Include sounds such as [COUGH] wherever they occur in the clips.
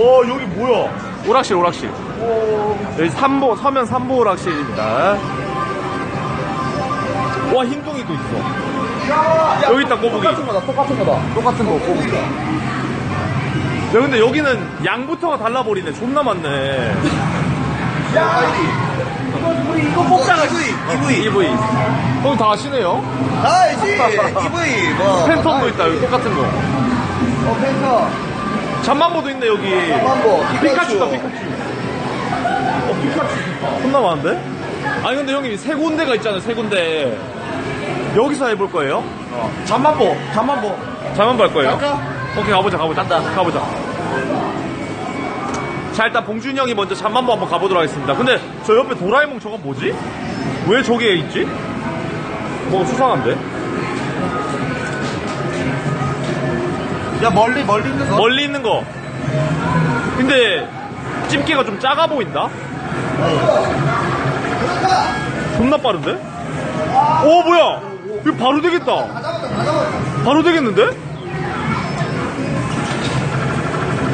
와 여기 뭐야? 오락실, 오락실. 여기 삼보, 서면 삼보 오락실입니다. 와, 흰둥이도 있어. 여기 있다, 꼬부기. 똑같은 거다 똑같은 거다. 똑같은 거, 꼬부기. 야, 근데 여기는 양부터가 달라버리네. 존나 많네. 야 우리 이거 뽑잖아. EV. EV. 거기 다 아시네요? 다 알지. EV 뭐. 팬텀도 있다, 여기 똑같은 거. 어 팬터. 잠만보도 있네, 여기. 만보. 피카츄다, 피카츄. 어, 피카츄. 존나 많은데? 아니, 근데 형님, 세 군데가 있잖아요, 세 군데. 여기서 해볼 거예요? 잠만보. 잠만보. 잠만보 할 거예요? 갈까? 오케이, 가보자, 가보자. 가보자. 자, 일단 봉준이 형이 먼저 잠만보 한번 가보도록 하겠습니다. 근데 저 옆에 도라에몽 저건 뭐지? 왜 저기에 있지? 뭐 수상한데? 야 멀리 멀리 있는 거. 멀리 있는 거. 근데 집게가 좀 작아 보인다? 존나 빠른데? 오 뭐야? 이거 바로 되겠다. 바로 되겠는데?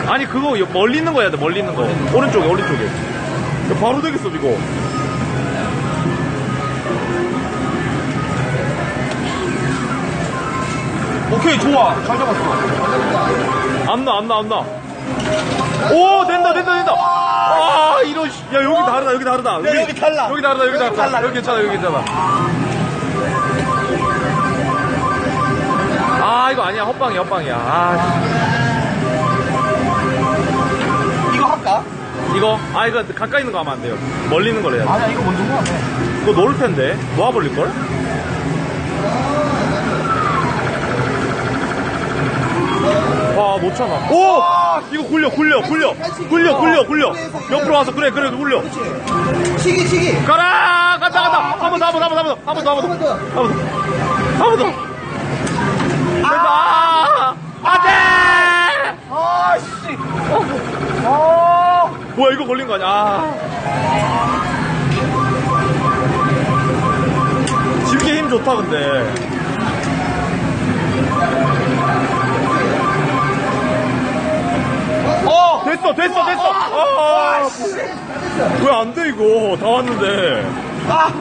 아니 그거 멀리 있는 거 해야 돼 멀리 있는 거 오른쪽에 오른쪽에 바로 되겠어 이거 오케이 좋아 잘 잡았어 안 나, 안 나, 안 나. 오, 된다, 된다, 된다. 아, 이런, 씨. 야, 여기 다르다, 여기 다르다. 야, 여기 달라. 여기 다르다, 여기 여기 다르다. 달라. 여기 괜찮아, 여기 괜찮아. 아, 이거 아니야. 헛방이야, 헛방이야. 아, 이거 할까? 씨. 이거, 아, 이거 가까이 있는 거 하면 안 돼요. 멀리 있는 걸 해야 돼. 아니야 이거 먼저 거 같아. 그거 놓을 텐데. 놓아버릴걸? 와, 놓잖아. 오! 이거 굴려, 굴려, 굴려. 굴려, 굴려, 굴려. 옆으로 와서, 그래, 그래, 굴려. 치기 치기. 가라! 간다, 간다! 한 번 더, 한 번 더, 한 번 더, 한 번 더, 한 번 더. 한 번 더. 한 번 더. 된다! 안 돼! 아씨. 어. 뭐야, 이거 걸린 거 아니야? 아. 집게 힘 좋다, 근데. 됐어, 됐어, 됐어! 아! 왜 안 돼, 이거? 다 왔는데. 아.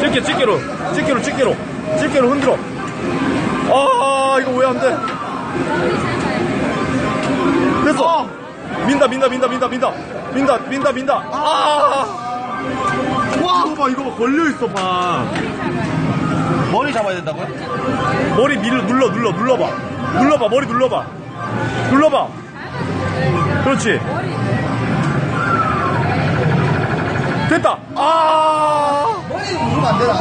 집게, 집게로, 집게로, 집게로, 집게로 흔들어. 아, 이거 왜 안 돼? 됐어. 민다, 민다, 민다, 민다, 민다. 민다, 민다, 민다. 아! 와! 이거 봐, 이거 봐, 걸려있어, 봐. 머리 잡아야 된다고요? 머리 밀, 눌러, 눌러, 눌러봐. 눌러봐, 머리 눌러봐. 눌러봐. 그렇지. 됐다. 아! 머리 누르면 안 되나?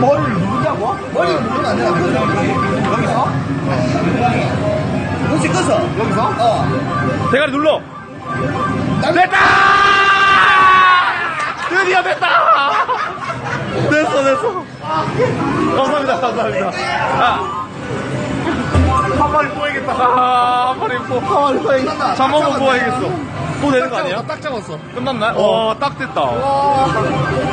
머리를 누른다고? 머리를 누르면 안 되나? 그래서 여기, 여기서? 혹시 끄서? 여기서? 어. 대가리 눌러. 됐다! 드디어 됐다! 됐어, 됐어. 감사합니다, 감사합니다. 아. 한 마리 뽑아야겠다. 아, 한 마리 뽑. 아, 이거 이거 잠깐만 뽑아야겠어. 또 되는 거 아니야? 딱 잡았어. 끝났나요? 와, 딱 됐다. 와.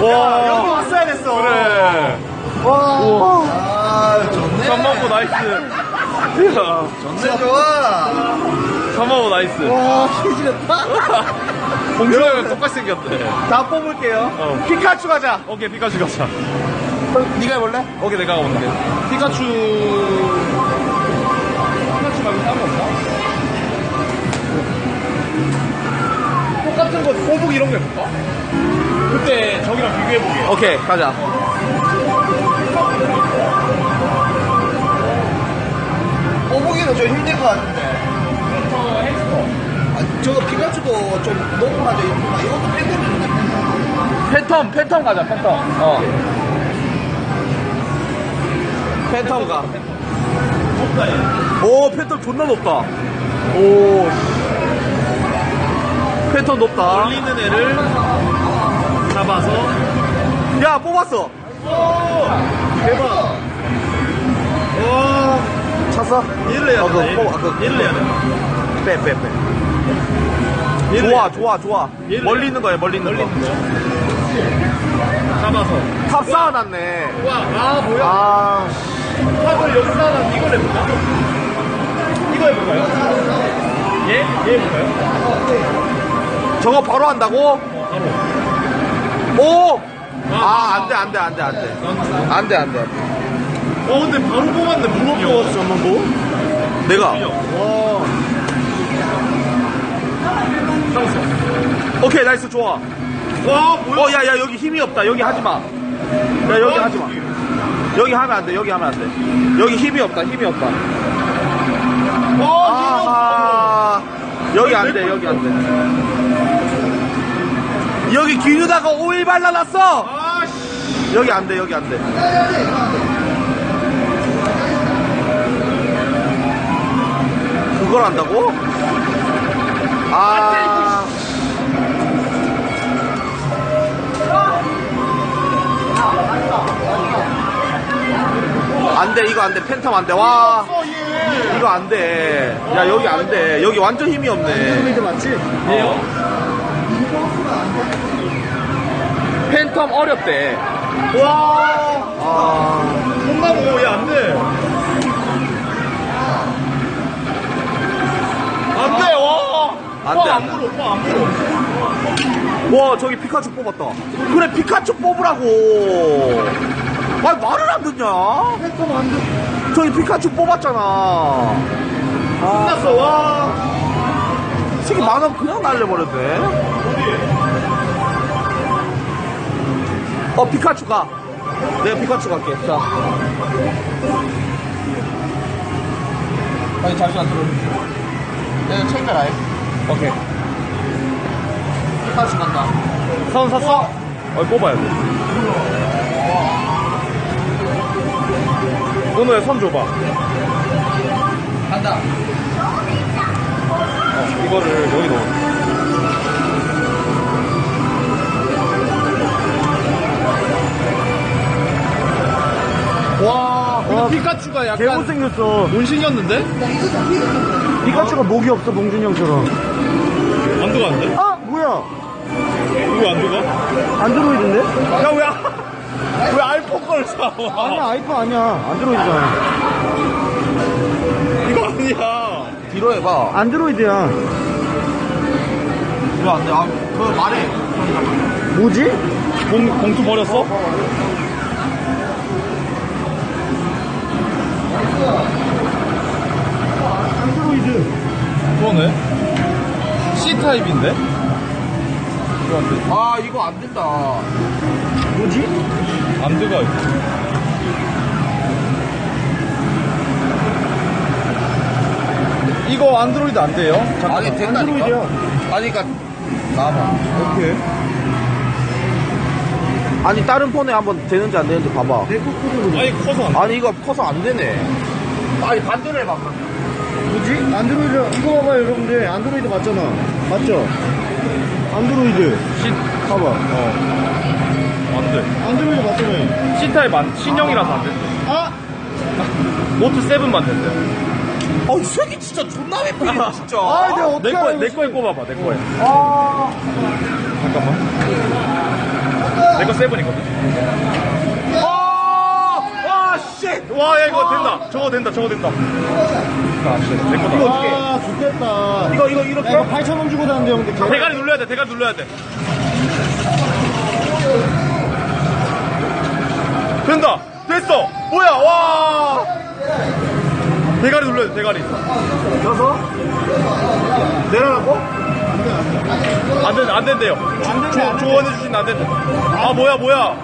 와. 여기 왔어야 됐어. 그래. 와. 아, 좋네. 잠만보 nice. 야, 좋네, 좋아. 잠만보 nice. 와, 개지렸다. [LAUGHS] 봉준이랑 똑같이 생겼대. 다 뽑을게요. 어. 피카츄 가자. 오케이, 피카츄 가자. 네가 해볼래? 오케이, 내가 가볼게. 피카츄 꼬북 이런 거 해볼까? 그때 저기랑 비교해보게. 오케이, 가자. 꼬북이는 좀 힘들 것 같은데. 저 헬스터 아, 저거 피카츄도 좀 너무 가져 이쁘다. 이것도 팬텀인데. 패턴, 패턴 가자, 패턴. 어. 패턴 가. 높다, 얘. 오, 패턴 존나 높다. 오, 씨. 5m 높다. 올리는 애를 잡아서. 야, 뽑았어. 대박. 와. 찼어? 일을 해야 아, 돼. 1을 해야 돼. 빼, 빼, 빼. 좋아, 좋아, 좋아. 멀리 있는 거야, 멀리 있는 멀리 거. 거. 잡아서. 탑 쌓아놨네. 와, 아, 뭐야. 아, 탑을 여기 쌓아놨는데 이걸 해볼까? 이거 해볼까요? 얘? 얘 해볼까요? 저거 바로 한다고? 어, 바로. 오! 아, 안 돼, 안 돼, 안 돼, 안 돼. 안 돼, 안 돼. 어, 근데 바로 뽑았네. 무릎 뽑았어, 한번 보. 내가. 와. 오케이, nice, 좋아. 와, 뭐야? 어, 야, 야, 여기 힘이 없다. 여기 하지 마. 야, 여기 하지 마. 여기 하면 안 돼, 여기 하면 안 돼. 여기 힘이 없다, 힘이 없다. 와, 아, 여기 안 돼, 여기 안 돼. 여기 기누다가 오일 발라놨어! 여기 안 돼, 여기 안 돼. 그걸 한다고? 아. 안 돼, 이거 안 돼. 팬텀 안 돼. 와. 어, 얘. 이거 안 돼. 야, 여기 안 돼. 여기 완전 힘이 없네. 맞지? 얘요? 팬텀 어렵대. 와. 아. 혼나고 얘안 돼. 안 돼, 와. 안 돼, 안안 돼. 물어, 오빠 안 물어. 와 저기 피카츄 뽑았다 그래 피카츄 뽑으라고 아 말을 안 듣냐 저기 피카츄 뽑았잖아 아 끝났어, 와. 새끼 만원 그냥 날려버렸네 어 피카츄 가 내가 피카츄 갈게 자 아니 잠시만 들어주세요. 내가 챙겨라. 오케이 피카츄 간다. 선 샀어? 어, 뽑아야 돼. 은호야, 선 줘봐. 간다. 어, 이거를 여기 넣어. 와, 근데 피카츄가 약간 개못 생겼어 문신이었는데? 피카츄가 목이 없어 봉준이 형처럼 안 들어갔는데? 아 뭐야 이거 안 들어가? 안드로이드인데? 야, 왜, 아- [LAUGHS] 왜 아이폰 걸 사? 아니야 아이폰 아니야 안드로이드잖아 이거 아니야. 뒤로 해봐. 안드로이드야 뒤로 안 돼. 아, 그거 말해. 뭐지? 봉, 봉투 버렸어? 그러네. C타입인데? 이거 안 돼. 아, 이거 안 된다. 뭐지? 안 들어가. 이거. 이거 안드로이드 안 돼요? 아니, 된다니까. 안드로이드야 아니, 그니까, 나와봐. 오케이. 아니 다른 폰에 한번 되는지 안 되는지 봐봐 네. 아니 커서 안 돼. 아니 이거 커서 안 되네 아니, 반대로 해봐. 그럼. 뭐지? 안드로이드 이거 봐봐요 여러분들 안드로이드 맞잖아 맞죠? 안드로이드 C 봐봐 어. 안 돼. 안드로이드 맞잖아요 C타입 안, 신형이라서 안 된대. 아! 노트 7만 된대. 어, 이 새끼 진짜 존나 예쁘게, 진짜. 아 내가 어떻게 내 거에, 내 거에 꼽아봐, 내 거에. 아 잠깐만. 내 거 세븐이거든. 와, 야, 이거 된다. 저거 된다, 저거 된다. 아, 씨, 내 거다. 이거 어떻게 아, 좋겠다. 이거, 이거, 이렇게? 이거 8,000원 주고 다는데, 형들. 개- 대가리 눌러야 돼, 대가리 눌러야 돼. 된다! 됐어! 뭐야, 와! 대가리 눌러야 돼, 대가리. 켜서? 내려놓고? 안 된, 안 된대요. 안 된대, 조, 안 된대. 조언해주신 안 된대. 아, 뭐야, 뭐야.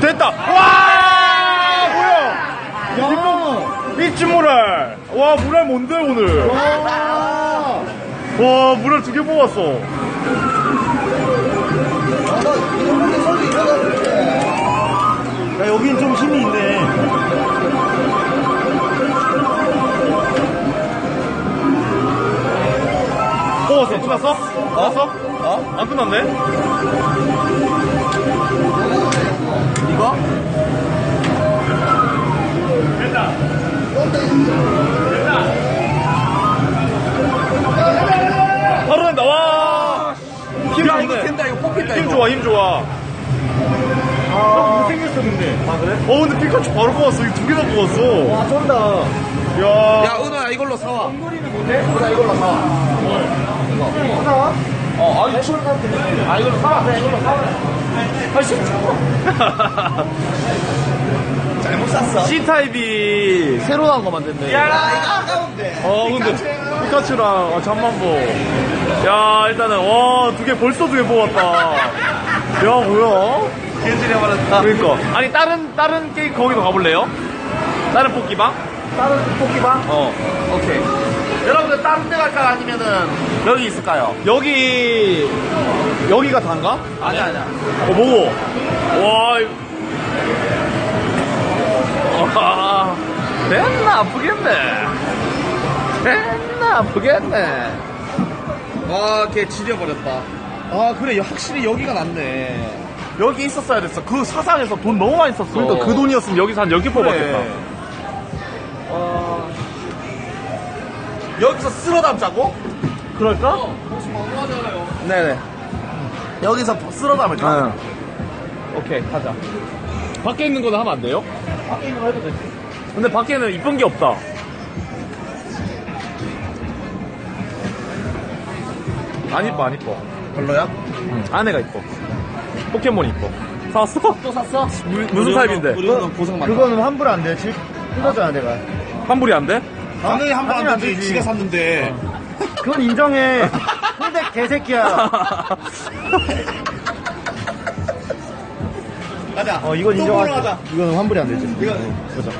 됐다! 와! 야! 일진 모랄! 와, 모랄 뭔데, 오늘? 와! 와, 모랄 두 개 뽑았어. 야, 여긴 좀 힘이 있네. 뽑았어, 끝났어? 끝났어? 어? 안 끝났네? 이거? 바로 된다, 와! 힘 야, 좋네. 이거 된다. 이거 뽑힌다, 힘 이거. 좋아, 힘 좋아. 형 못생겼어, 근데. 아, 그래? 어, 근데 피카츄 바로 뽑았어. 이거 두 개나 뽑았어. 와, 쩐다. 야. 야, 은호야, 이걸로 사와. 보다 이걸로 사. 이거. 하나? 어, 아니, 출 아, 이걸로 사와. 이걸로 사와. 아, 씨. 잘 못 샀어. C타입이 새로 나온 거 만든대. 야, 이거 아까운데. 어, 근데 피카츄랑 아, 잠만보. 야, 일단은 와, 두 개 벌써 두 개 뽑았다. 야, 뭐야? 개질해 버렸다. 그러니까. 아니 다른 다른 게임 거기도 가 볼래요? 다른 뽑기방? 다른 뽑기방? 어. 오케이. 여러분들 다른 데 갈까 아니면은 여기 있을까요? 여기 여기가 단가? 아니, 아니야. 어, 뭐고? 와. 이- [LAUGHS] 와. 됐나 아프겠네. 됐나 아프겠네. 와, 걔 지려버렸다. 아, 그래. 확실히 여기가 낫네. 여기 있었어야 됐어. 그 사상에서 돈 너무 많이 썼어. 그러니까 그 돈이었으면 여기서 한 10개 뽑았겠다. 여기서 쓸어 담자고? 그럴까? 네네. 여기서 쓸어 담을까? 오케이, 하자. 밖에 있는 거는 하면 안 돼요? 밖에 있는 거 해도 되지. 근데 밖에는 이쁜 게 없다. 안 이뻐, 안 이뻐. 별로야? 안에가 이뻐. 포켓몬 이뻐. 사왔어? [LAUGHS] 또 샀어? 무, 무슨 타입인데? 우리 는 고생 많다. 그거는 환불 안 돼. 집 뜯어줘야 내가. 환불이 안 돼? 당연히 한번 하면 안안 되지. 지가 샀는데. 그건 인정해. [LAUGHS] 근데 개새끼야. [LAUGHS] 가자. 어, 이건 또 보러 인정하자. 가자. 이거는 환불이 안 되지. 이거 보자.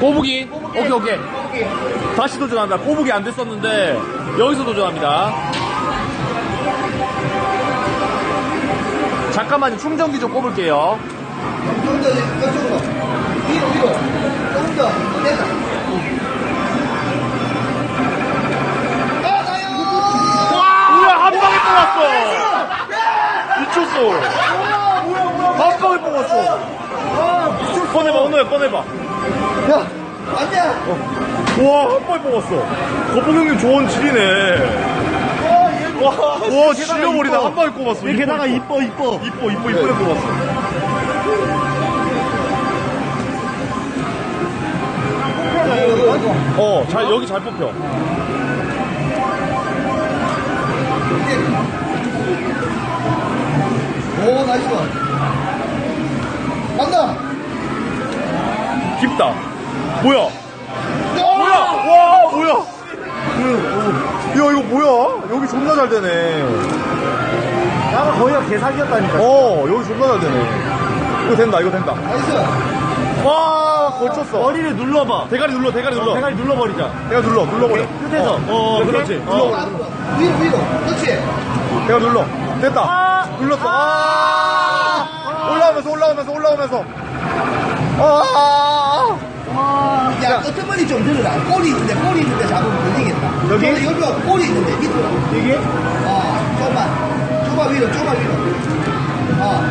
꼬부기. 오케이, 오케이. 다시 도전한다. 꼬부기 안 됐었는데, 여기서 도전합니다. 잠깐만요. 충전기 좀 꼽을게요. 조금 더 이쪽으로. 위로 위로. 조금 더. 됐다. 우와, 한 방에 뽑았어! 미쳤어! 한 방에 뽑았어! 꺼내봐, 오늘 꺼내봐. 야, 안돼. 우와, 한 방에 뽑았어. 거북 형님 좋은 질이네. 와, 지려버리다 한 방에 뽑았어. 게다가 이뻐 이뻐. 이뻐, 이뻐, 이쁘게 뽑았어. 어, 잘, 여기 잘 뽑혀. 오 nice one. 간다. 깊다. 뭐야? 뭐야? 와, 뭐야? 야, 이거 뭐야? 여기 존나 잘 되네. 나가 거기가 개사기였다니까. 어, 여기 존나 잘 되네. 이거 된다, 이거 된다. nice. 와, 걸쳤어. 머리를 눌러봐. 대가리 눌러, 대가리 눌러. 대가리 눌러버리자. 대가리 눌러, 눌러버려. 끝에서. 어, 어? 그렇지. 어. 눌러. 위로 위로. 그렇지. 대가리 눌러. 됐다. 눌렀어. 아! 올라오면서, 올라오면서, 올라오면서. 아! 야, 끄트머리 좀 들어라. 꼬리 있는데, 꼬리 있는데 잡으면 걸리겠다. 여기? 여기, 꼬리 있는데, 밑으로. 여기? 어, 조금만. 조금만 위로, 조금만 위로. 어.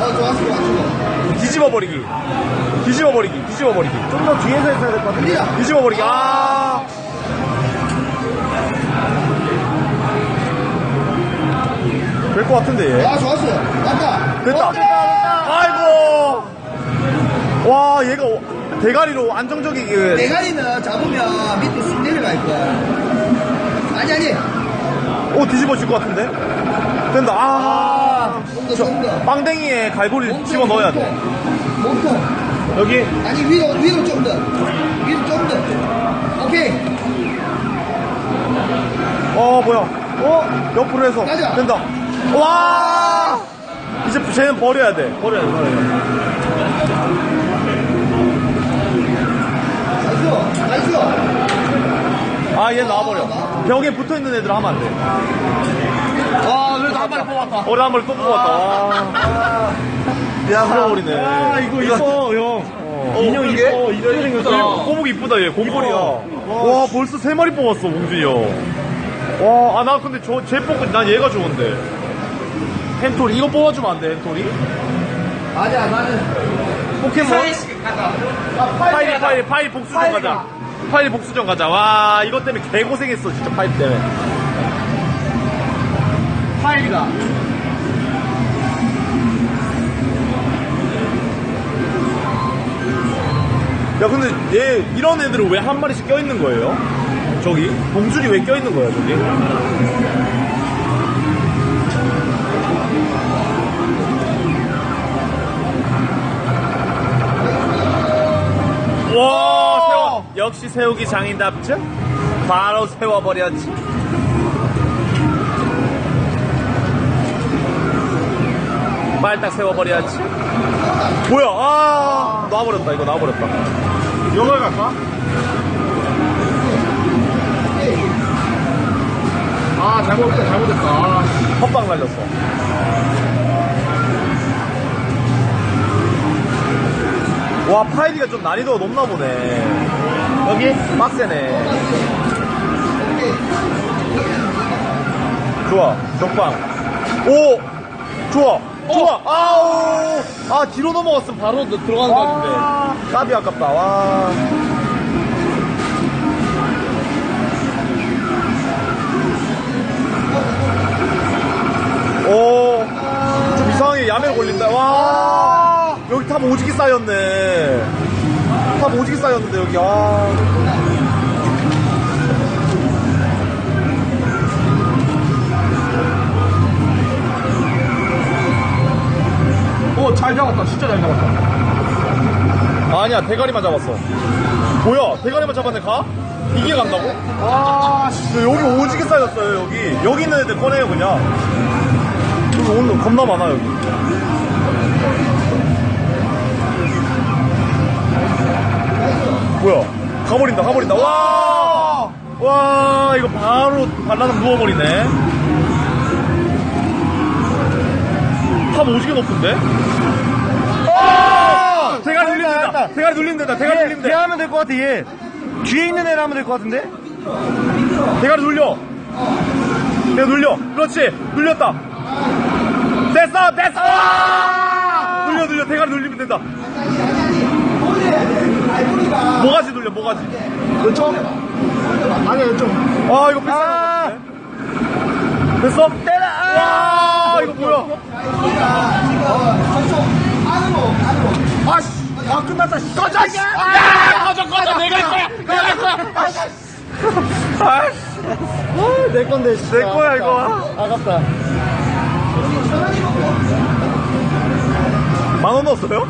어, 좋았어, 좋았어. 뒤집어 버리기. 뒤집어 버리기. 뒤집어 버리기. 좀 더 뒤에서 했어야 될 것 같은데. 뒤집어 버리기. 아! 될 것 같은데, 얘. 아, 좋았어. 맞다. 됐다. 아이고. 와, 얘가 대가리로 안정적이게. 대가리는 잡으면 밑으로 쑥 내려갈 거야. 아니, 아니. 오, 뒤집어질 것 같은데? 된다. 아. 좀 더, 좀 더. 빵댕이에 갈고리 집어 넣어야 돼. 몸통. 여기. 아니, 위로, 위로 좀 더. 위로 좀 더. 오케이. 어, 뭐야. 어? 옆으로 해서. 가자. 된다. 와! 이제 쟤는 버려야 돼. 버려야 돼, 버려야 돼. 아, 얘 나와버려. 벽에 붙어 있는 애들 하면 안 돼. 와, 그래도 한 마리 뽑았다. 어려 한 마리 또 뽑았다. 와. 야, 풀어버리네. 아, 이거 이뻐, 형. 인형 이게? 이뻐. 이쁘게 생겼어. 꼬북 이쁘다, 얘. 곰돌이야. 와, 벌써 세 마리 뽑았어, 몽준이 형. 와, 아, 나 근데 저, 쟤 뽑고 난 얘가 좋은데. 햄토리 이거 뽑아주면 안돼 햄토리? 아니야, 나는. 포켓몬 파이리 파이리 파이리 복수전 가자 파이리 복수전 가자 와 이것 때문에 개고생했어 진짜 파이리 때문에 파이리가. 야 근데 얘 이런 애들은 왜 한 마리씩 껴있는 거예요? 저기 봉줄이 왜 껴있는 거야 저기? 와 역시 세우기 장인답죠? 바로 세워버렸지 빨딱 세워버렸지 뭐야 아 놔버렸다 이거 놔버렸다 여기 갈까? 아, 잘못했다, 잘못했다. 아. 헛방 날렸어 와 파이리가 좀 난이도가 높나 보네 여기? 빡세네. 좋아 적방. 오 좋아 좋아. 아우. 아 뒤로 넘어갔으면 바로 들어가는 거 같은데. 까비 아깝다. 와. 오, 좀 이상하게 야매 걸린다. 와, 여기 탑 오지게 쌓였네. 탑 오지게 쌓였는데, 여기, 아. 오, 잘 잡았다. 진짜 잘 잡았다. 아니야, 대가리만 잡았어. 뭐야, 대가리만 잡았네, 가? 이게 간다고? 아, 씨, 여기 오지게 쌓였어요, 여기. 여기 있는 애들 꺼내요, 그냥. 여기 오늘 겁나 많아, 여기. 뭐야, 가버린다, 가버린다. 와! 와, 이거 바로 발라당 누워버리네. 탑 오지게 높은데? 아! 대가리 된다. 대가리 된다. 대가리 눌리면 돼. 얘 하면 될 것 같아, 얘. 뒤에 있는 애를 하면 될 것 같은데? 대가리 눌려. 내가 눌려. 그렇지. 눌렸다. 됐어, 됐어. 아! 눌려, 눌려. 대가리 눌리면 된다. 모가지 눌려, 모가지. 왼쪽? 아니야, 왼쪽. 아, 이거 비싸. 됐어? 때라. 와, 이거 뭐야? 아씨! 아, 끝났다, 씨. 꺼져, 씨. 아, 꺼져, 꺼져. 내가 할 거야. 내가 할 거야. 아이씨. 내 건데, 씨. 내 거야, 이거. 아깝다. 만 원 넣었어요?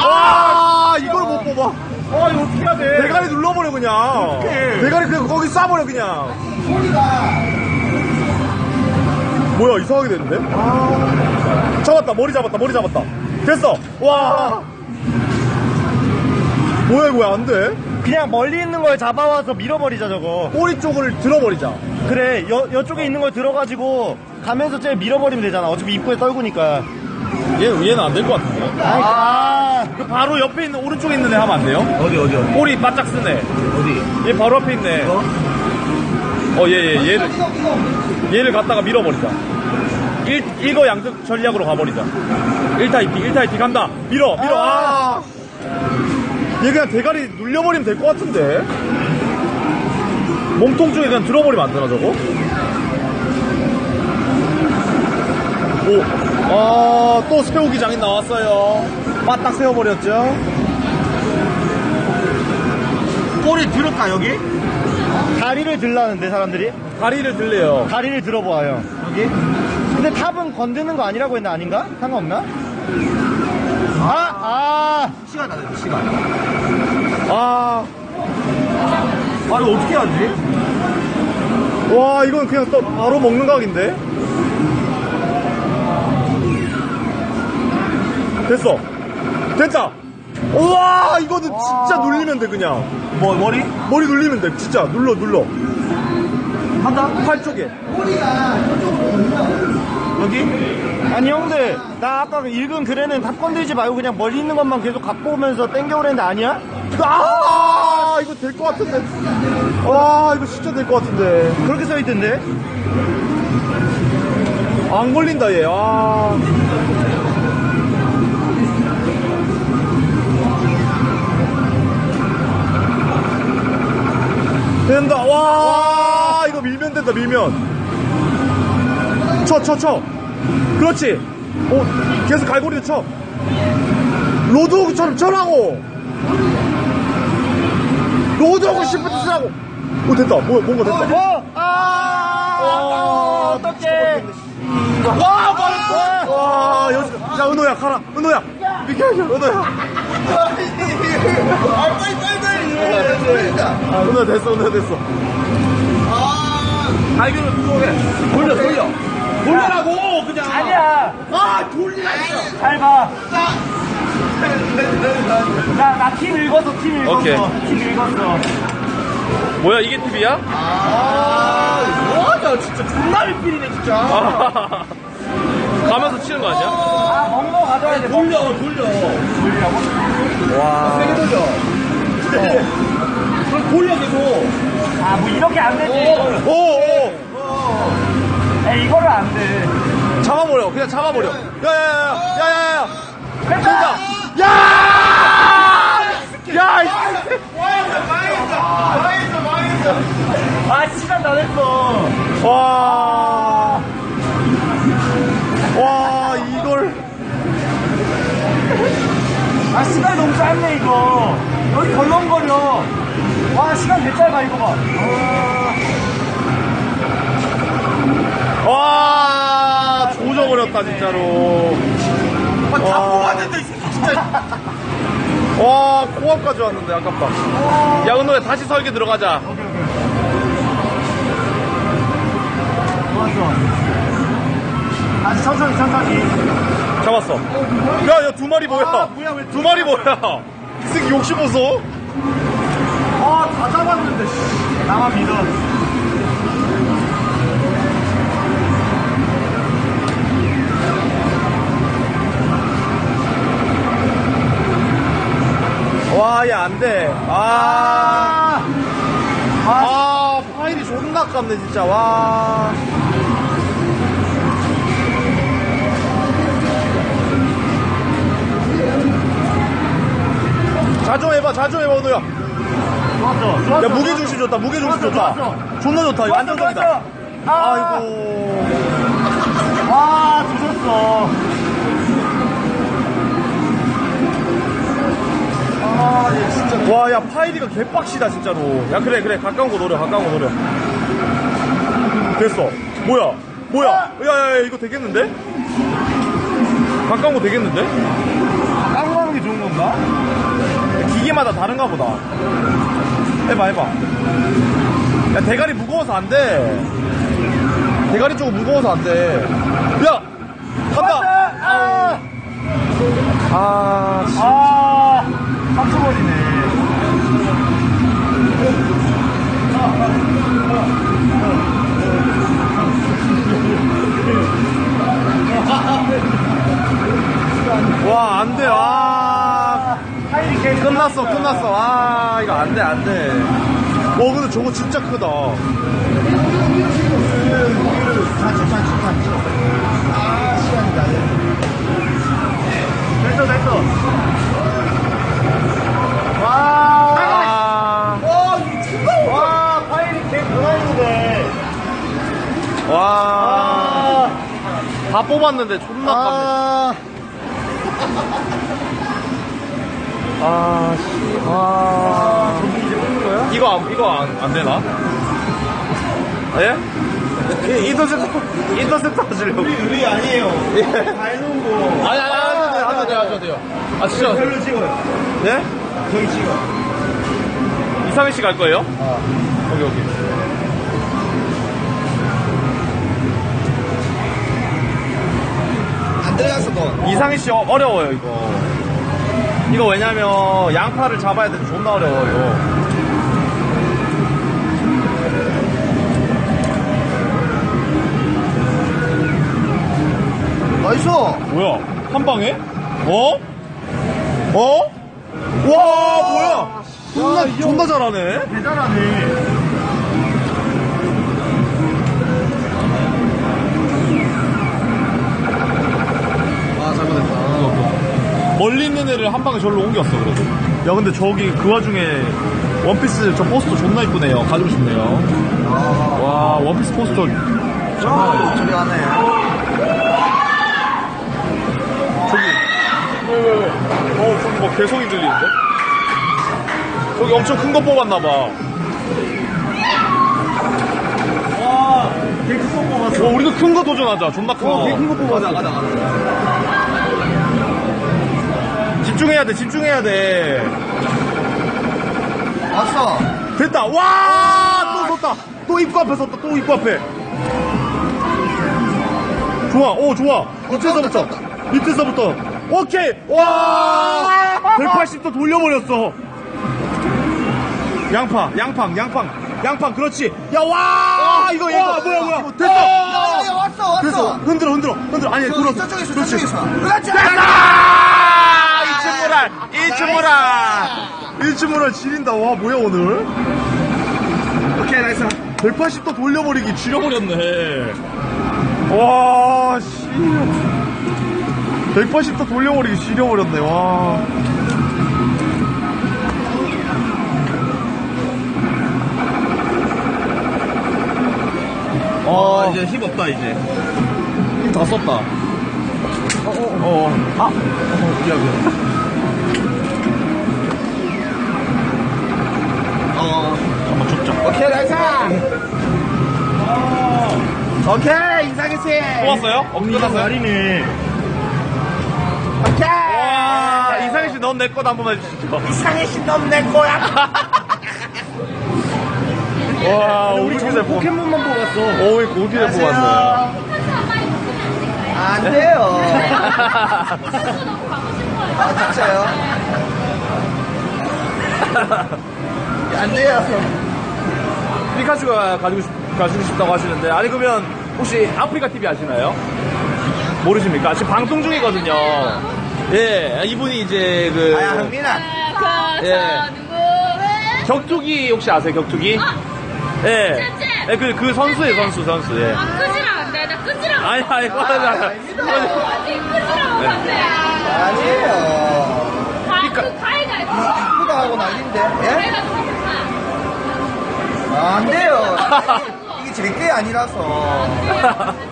아, 이걸 못 뽑아. 아, 이거 어떻게 해야 돼? 대가리 눌러버려, 그냥. 대가리 그냥 거기 쏴버려, 그냥. 뭐야, 이상하게 됐는데? 잡았다, 머리 잡았다, 머리 잡았다. 됐어. 와. 뭐야, 이거 왜 안 돼? 그냥 멀리 있는 걸 잡아와서 밀어버리자, 저거. 꼬리 쪽을 들어버리자. 그래, 여, 여쪽에 있는 걸 들어가지고 가면서 제일 밀어버리면 되잖아. 어차피 입구에 떨구니까. 얘, 얘는 안 될 것 같은데. 아, 그 바로 옆에 있는 오른쪽에 있는 애 하면 안 돼요? 어디, 어디, 어디? 꼬리 바짝 쓰네. 어디? 얘 바로 앞에 있네. 어, 얘, 얘, 얘를, 얘를 갖다가 밀어버리자. 일, 일거 양득 전략으로 가버리자. 1타 2피, 1타 2피 간다. 밀어, 밀어. 아. 얘 그냥 대가리 눌려버리면 될 것 같은데. 몸통 쪽에 그냥 들어버리면 안 되나, 저거? 오, 아, 또 세우기 장인 나왔어요. 빠딱 세워버렸죠. 꼬리 들을까, 여기? 다리를 들라는데, 사람들이? 다리를 들래요. 다리를 들어보아요. 여기? 근데 탑은 건드는 거 아니라고 했나? 아닌가? 상관없나? 아, 아. 시간 다 됐다, 시간. 아, 아, 이거 어떻게 하지? 와, 이건 그냥 또 바로 먹는 각인데? 됐어. 됐다. 우와, 이거는 진짜 눌리면 돼, 그냥. 뭐, 머리? 머리 눌리면 돼, 진짜. 눌러, 눌러. 한다? 팔 쪽에. 여기? 아니, 형들. 나 아까 그 읽은 글에는 탑 건들지 말고 그냥 멀리 있는 것만 계속 갖고 오면서 땡겨오랬는데 아니야? 아, 이거 될것것 같은데. 와, 이거 진짜 될 것 같은데. 그렇게 써 있던데? 안 걸린다, 얘. 아. 된다. 와, 밀면 된다, 밀면. 쳐, 쳐, 쳐. 그렇지. 오, 계속 갈고리를 쳐. 로드호그처럼 쳐라고. 로드호그 시프트 쓰라고. 오, 됐다. 뭐, 뭔가 됐다. 어! 아! 어떡해! 와, 망했어! 와, 여기, 야, 은호야, 가라. 은호야. 비켜, 은호야. 아, 빨리, 빨리, 빨리. 아, 은호야, 됐어, 은호야, 됐어. 아, 갈비를 들어오게. 돌려, 돌려. 돌려라고, 그냥. 아니야! 아, 돌리라, 진짜. 잘 봐. 나, 나 팀 읽었어, 팀 읽었어. 오케이. 팀 읽었어. 뭐야, 이게 팁이야? 아, 뭐하냐, 진짜. 존나 밀필이네, 진짜. 아. 가면서 치는 거 아니야? 아, 먹는 가져야 돼. 돌려, 돌려. 돌리라고? 와. 세게 돌려. 그럼 돌려, 계속. 아, 뭐 이렇게 안 되지. 오, 오. 이거를 안 돼. 잡아버려, 그냥 잡아버려. 야, 야, 야, 야, 야, 야. 됐다! 야! 야, 이 아, 시간 다 됐어. 와. 와, 이걸. 아, 시간이 너무 짧네, 이거. 여기 덜렁거려. 와, 시간 개 짧아, 이거 봐. 와, 조져버렸다, 진짜로. 아, 이 새끼, 진짜. 와, 코앞까지 왔는데, 아깝다. 야, 은호야, 다시 설계 들어가자. 좋았어. 다시 천천히, 천천히. 잡았어. 야, 야, 두 마리 뭐야? 아, 뭐야, 왜 두 마리 뭐야? 이 새끼 욕심 없어? 아, 다 잡았는데, 씨. 나만 믿어. 와, 얘안 돼. 아. 아, 아, 파일이 존나 아깝네, 진짜. 와. 자주 해봐, 자주 해봐, 오늘야. 좋았어. 좋았어. 야, 무게 중심 좋다, 무게 중심 좋았어, 좋다. 좋았어. 존나 좋다, 이거 안정적이다. 아, 아이고. 아, 조졌어. 아, 얘 진짜. 와, 야, 파이리가 개빡시다, 진짜로. 야, 그래, 그래. 가까운 거 노려, 가까운 거 노려. 됐어. 뭐야? 뭐야? 야, 야, 야, 이거 되겠는데? 가까운 거 되겠는데? 까고 가는 게 좋은 건가? 기계마다 다른가 보다. 해봐, 해봐. 야, 대가리 무거워서 안 돼. 대가리 쪽 무거워서 안 돼. 야! 간다! 아, 아, 씨. 아, 와, 안 돼. 아. 파이리 개 끝났어, 끝났어. 아, 이거 안 돼, 안 돼. 와, 근데 저거 진짜 크다. 찬스, 찬스, 찬스. 아, 시간이 다 됐네. 됐어, 됐어. 와, 아, 와, 파이리 개 고난인데. 와. 아, 다 뽑았는데 존나 아깝네. 아, 아, 씨. 아. 이거, 안- 이거 안, 안 되나? 예? 이- 인터셉터, 인터셉터 하시려고. 우리 아니에요. 다 해놓은 거. 아니, 아니, 아니, 하셔도 돼요, 하셔도 돼요, 하셔도 돼요. 아, 진짜. 별로 찍어요. 예? 저기 찍어. 이상희 씨갈 거예요? 오케이, 오케이. 안 들어갔 어, 너. 이상해씨 어- 어려워요, 이거. 이거 왜냐면 양파를 잡아야 되는데 존나 어려워요. 나이스. 뭐야? 한 방에? 어? 어? 와, 뭐야? 존나, 존나 잘하네. 대단하네. 멀리 있는 애를 한 방에 절로 옮겼어, 그래도. 야, 근데 저기 그 와중에 원피스 저 포스터 존나 이쁘네요. 가지고 싶네요. 아, 와, 원피스 포스터. 아, 저기 왔네. 왜, 왜, 왜? 어, 저기 뭐 개성이 들리는데? 저기 엄청 큰 거 뽑았나봐. 와, 개큰거 뽑았어. 어, 우리도 큰 거 도전하자. 존나 큰 거. 개큰거 뽑았어. 가자, 가자. 집중해야 돼, 집중해야 돼. 왔어. 됐다. 와! 또 섰다. 또 입구 앞에 섰다. 또 입구 앞에. 좋아. 오, 좋아. 밑에서부터. 잡았다, 밑에서부터. 오케이. 와! 180도 돌려버렸어. 양파, 양팡, 양팡, 양팡. 그렇지. 야, 와! 이거 얘 뭐야, 뭐야. 됐다. 야, 야, 야, 왔어, 됐어. 왔어. 흔들어, 흔들어, 흔들어. 아니, 저기, 돌았어. 저쪽에서, 그렇지. 저쪽에서. 그렇지. 됐다! 이츠무랄, 이츠무랄. 이츠무랄 지린다. 와, 뭐야, 오늘? 오케이, 나이스. 180도 돌려버리기 지려버렸네. 와, 씨. 180도 돌려버리기 지려버렸네, 와. 어, 이제 힘 없다, 이제. 힘 다 썼다. 어, 어, 어. 아, 어, 미안, 미안. 어. 한번 줬자. 오케이, 나이스. 오케이, 이상했지. 또 왔어요? 어, 끝났어요? 날이네. 오케이. 와, 이상희 씨, 넌 내 거다 한 번만 해주시죠. 이상해 씨, 넌 내 거야. [LAUGHS] 와, 우리 우리 전잘 포켓몬만 뽑았어. 오, 왜 고기를 뽑았어요? 안 돼요. [LAUGHS] 아, 진짜요? [LAUGHS] 안 돼요. 피카츄가 가지고, 싶, 가지고 싶다고 하시는데, 아니, 그러면 혹시 아프리카 TV 아시나요? 모르십니까? 지금 방송 중이거든요. 예, 이분이 이제 그. 아, 흥민아. 그, 예. 격투기 혹시 아세요, 격투기? 예. 쟤, 쟤. 예, 그, 그 선수예요, 선수, 선수, 예. 아, 끄지랑 안 돼. 나 끄지랑 안 아니, 아니, 그거 하지 않아요. 돼. 아니, 끄지랑 안 돼. 아니에요. 가, 그 가해가 있어. 누가 하고 난린데? 예? 있어. 아, 안 돼요. 이게 제 게 아니라서.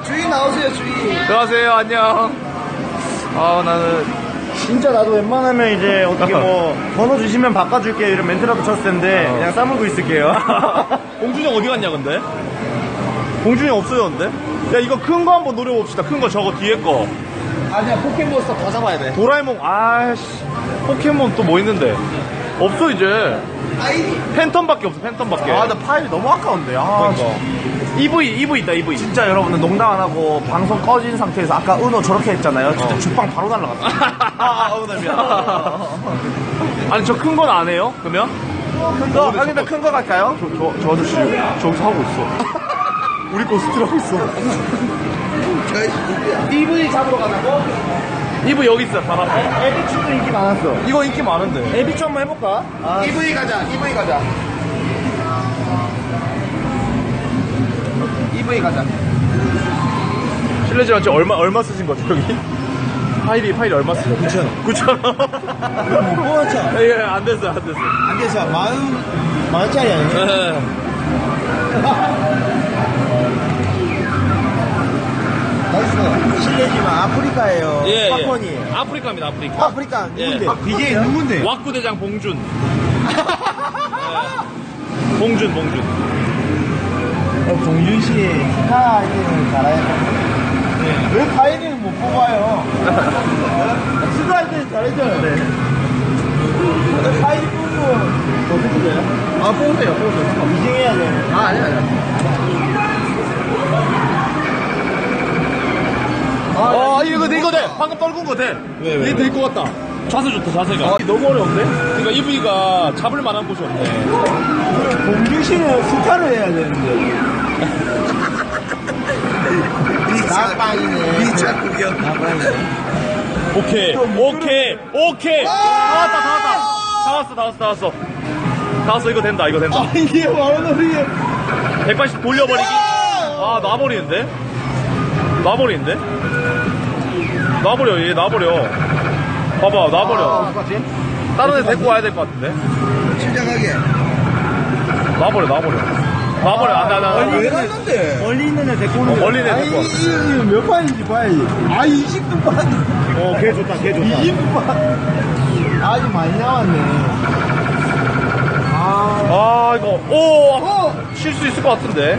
주인 나오세요, 주인. 들어가세요, 안녕. 아, 나는. 진짜 나도 웬만하면 이제 어떻게 뭐 [LAUGHS] 번호 주시면 바꿔줄게요 이런 멘트라도 쳤을 텐데 어. 그냥 싸물고 있을게요. [LAUGHS] 봉준이 형 어디 갔냐, 근데? 봉준이 없어요, 근데? 야, 이거 큰 거 한번 노려봅시다. 큰 거 저거 뒤에 거. 아니야, 포켓몬스터 더 잡아야 돼. 도라에몽, 아씨. 포켓몬 또 뭐 있는데? 없어, 이제. 팬텀밖에 없어, 팬텀밖에. 아, 근데 파일이 너무 아까운데. 아, 그러니까. EV, EV 있다, EV. 진짜 여러분들 농담 안 하고 방송 꺼진 상태에서 아까 은호 저렇게 했잖아요. 진짜 죽방 바로 날라갔어. [LAUGHS] 아, 아, 오늘 미안. 아니, 저 큰 건 안 해요? 그러면? 큰 거? 아, 근데 큰거 갈까요? 저, 저, 저 아저씨, 저기서 하고 있어. 우리 거 스틸하고 있어. EV 잡으러 가자고? 이브 여기 있어, 바로 앞에. 에비추도 인기 많았어. 이거 인기 많은데. 에비추 한번 해볼까? 아, EV 가자, EV 가자. EV 가자. 실례지만 지금 얼마, 얼마 쓰신 거죠, 여기? 파이리, 파이리 얼마 쓰죠? 9,000원. 9,000원. 뭐였죠? 예, 안 됐어요, 안 됐어요. 안 돼서 만, 만 원짜리 아니에요? [LAUGHS] 예. 나이스. 실례지만 아프리카예요. 예, 팝콘이에요. 예. 아프리카입니다, 아프리카. 아프리카 예. 누군데? 아, BJ 누군데? 왁구대장 봉준. [LAUGHS] 예. 봉준, 봉준. 봉준 씨 스타 아이디는 잘해요. 왜 파이리는 못 뽑아요? [LAUGHS] 스타 아이디는 잘했잖아요. 네. 파이리 뽑고 어떻게 돼요? 아, 뽑으세요, 뽑으세요. 미징해야 돼. 아, 아니야, 아니야. 아, 이거, 이거 돼. 방금 떨군 거 돼. 왜, 왜, 얘될것 같다. 자세 좋다, 자세가. 너무 어려운데? 그러니까 이브이가 잡을 만한 곳이 없네. 봉준 씨는 스타를 해야 되는데. 나빵이네. 미차 구경. 오케이, 오케이, 오케이. 다 왔다, 다 왔다. 다 왔어, 다 왔어, 다 왔어. 다 왔어 이거 된다 이거 된다 아, 이게 마라놀이. 180 돌려버리기 아 놔버리는데 놔버리는데 놔버려 얘 놔버려 봐봐 놔버려 똑같지? 다른 애 데리고 와야 될 것 같은데 침착하게. 놔버려 놔버려 놔버려 안돼 안돼 있는 갔는데? 멀리 있는 애 데리고 오는 어, 멀리 있는 애 데리고 와. 이- 이몇 판인지 봐야지. 아, 20분 판. 어걔 좋다 걔 20분 판. 아주 많이 나왔네. 아, 아 이거 오 어! 칠수 있을 것 같은데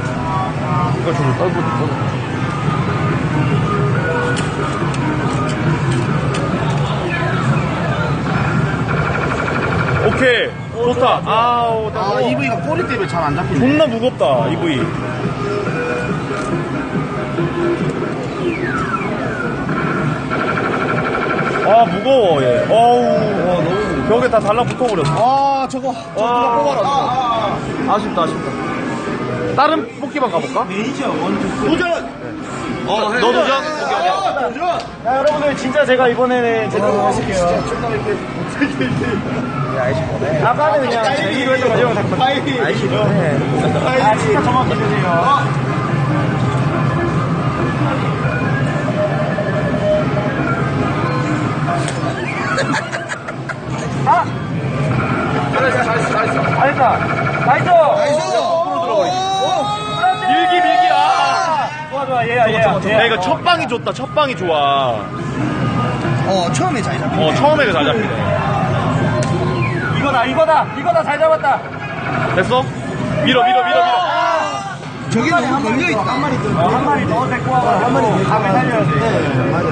이거 좀 오케이 좋다 아우 아, EV가 꼬리 때문에 잘 안 잡히네. 존나 무겁다 EV 아 무거워 얘 어우 벽에 다 달라붙어 버렸어 아, 저거. 저 와. 누가 뽑아라. 아, 아, 아쉽다 아쉽다 다른 뽑기만 가볼까? 메이저 원투 도전! 너 도전? 오케이 오케이 아, 도전! 야, 여러분들, 진짜 제가 이번에는 제대로 하실게요. 아까는 그냥 내기로 했던 거죠? 아이시죠? 아, 진짜 저만 믿으세요. 아! 잘했어, 잘했어, 잘했어. 잘했다. 나이스! 나이스! 밀기 밀기 아 좋아, 좋아, 얘야, 얘야. 야, 이거 첫 방이 좋다 첫 방이 좋아 어, 처음에 잘 잡히네. 어 처음에 잘 잡히네 이거다, 이거다, 이거다, 잘 잡았다. 됐어? 밀어 밀어 밀어 밀어 저게 너무 걸려있다. 한 마리 더, 어, 한 마리 더 데리고 와봐. 한 마리 더. 감에 살려야 돼. 네, 맞아.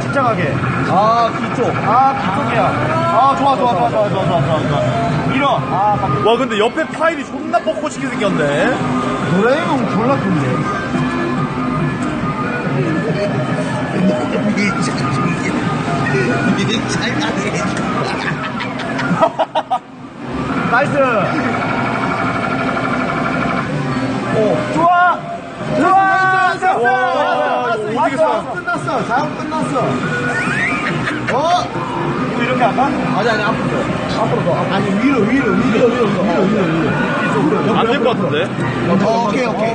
집중하게. 아, 뒤쪽. 아, 뒤쪽이야. 아, 좋아, 좋아, 좋아, 좋아, 좋아, 좋아, 좋아. 좋아. 밀어. 아, 감- 와 근데 옆에 파일이 존나 뻑뻑하게 생겼네 도라에몽 졸라 큰데. [LAUGHS] 나이스. 오, 좋아. 좋아. 어떻게 써? 끝났어. 작업 끝났어. 어? 이거 이렇게 할까? 아니, 아니, 앞으로 더. 앞으로 더. 아니, 위로, 위로, 위로, 위로, 위로, 위로, 위로. 이쪽으로. 안될 것 같은데 어, 오케이, 오케이.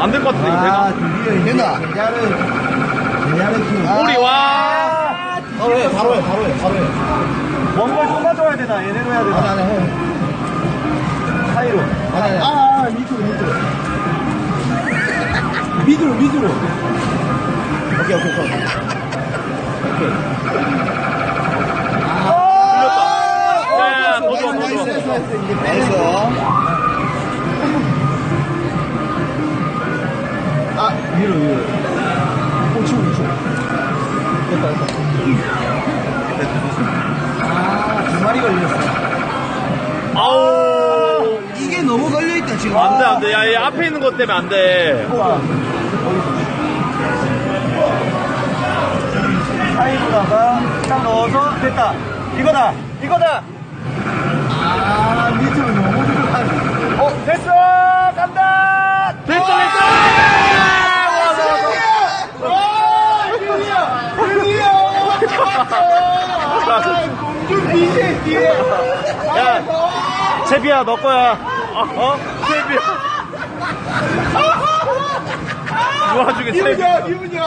안 될 것 같은데 이거 아, 이제 된다. 우리 와 바로 해, 바로 해, 바로 해, 바로 해. 뭔걸 쏟아줘야 되나, 얘네로 해야 되나. 아니, 아니, 해. 사이로. 아니, 아니. 아, 아, 밑으로, 밑으로. 밑으로, 밑으로. 오케이, 오케이, 오케이. 오케이. 야, 더 좋아, 더 나이스, 좋아. 나이스. 아, 위로, 위로. 오, 치고, 치고. 됐다, 됐다. 아, 두 마리 걸렸어. 아우 이게 너무 걸려있다, 지금. 안 돼 안 돼 야 얘 앞에 있는 것 때문에 안돼 뭐가? 사이로다가 딱 넣어서 됐다. 이거다. 이거다. 아 밑으로 너무 들어가네. 어 됐어 간다. 됐어 됐어 와 드디어 드디어. 공주 비새끼. 야 채비야 너 거야. 어? 세비야 그 와중에 세비 기분이야 기분이야.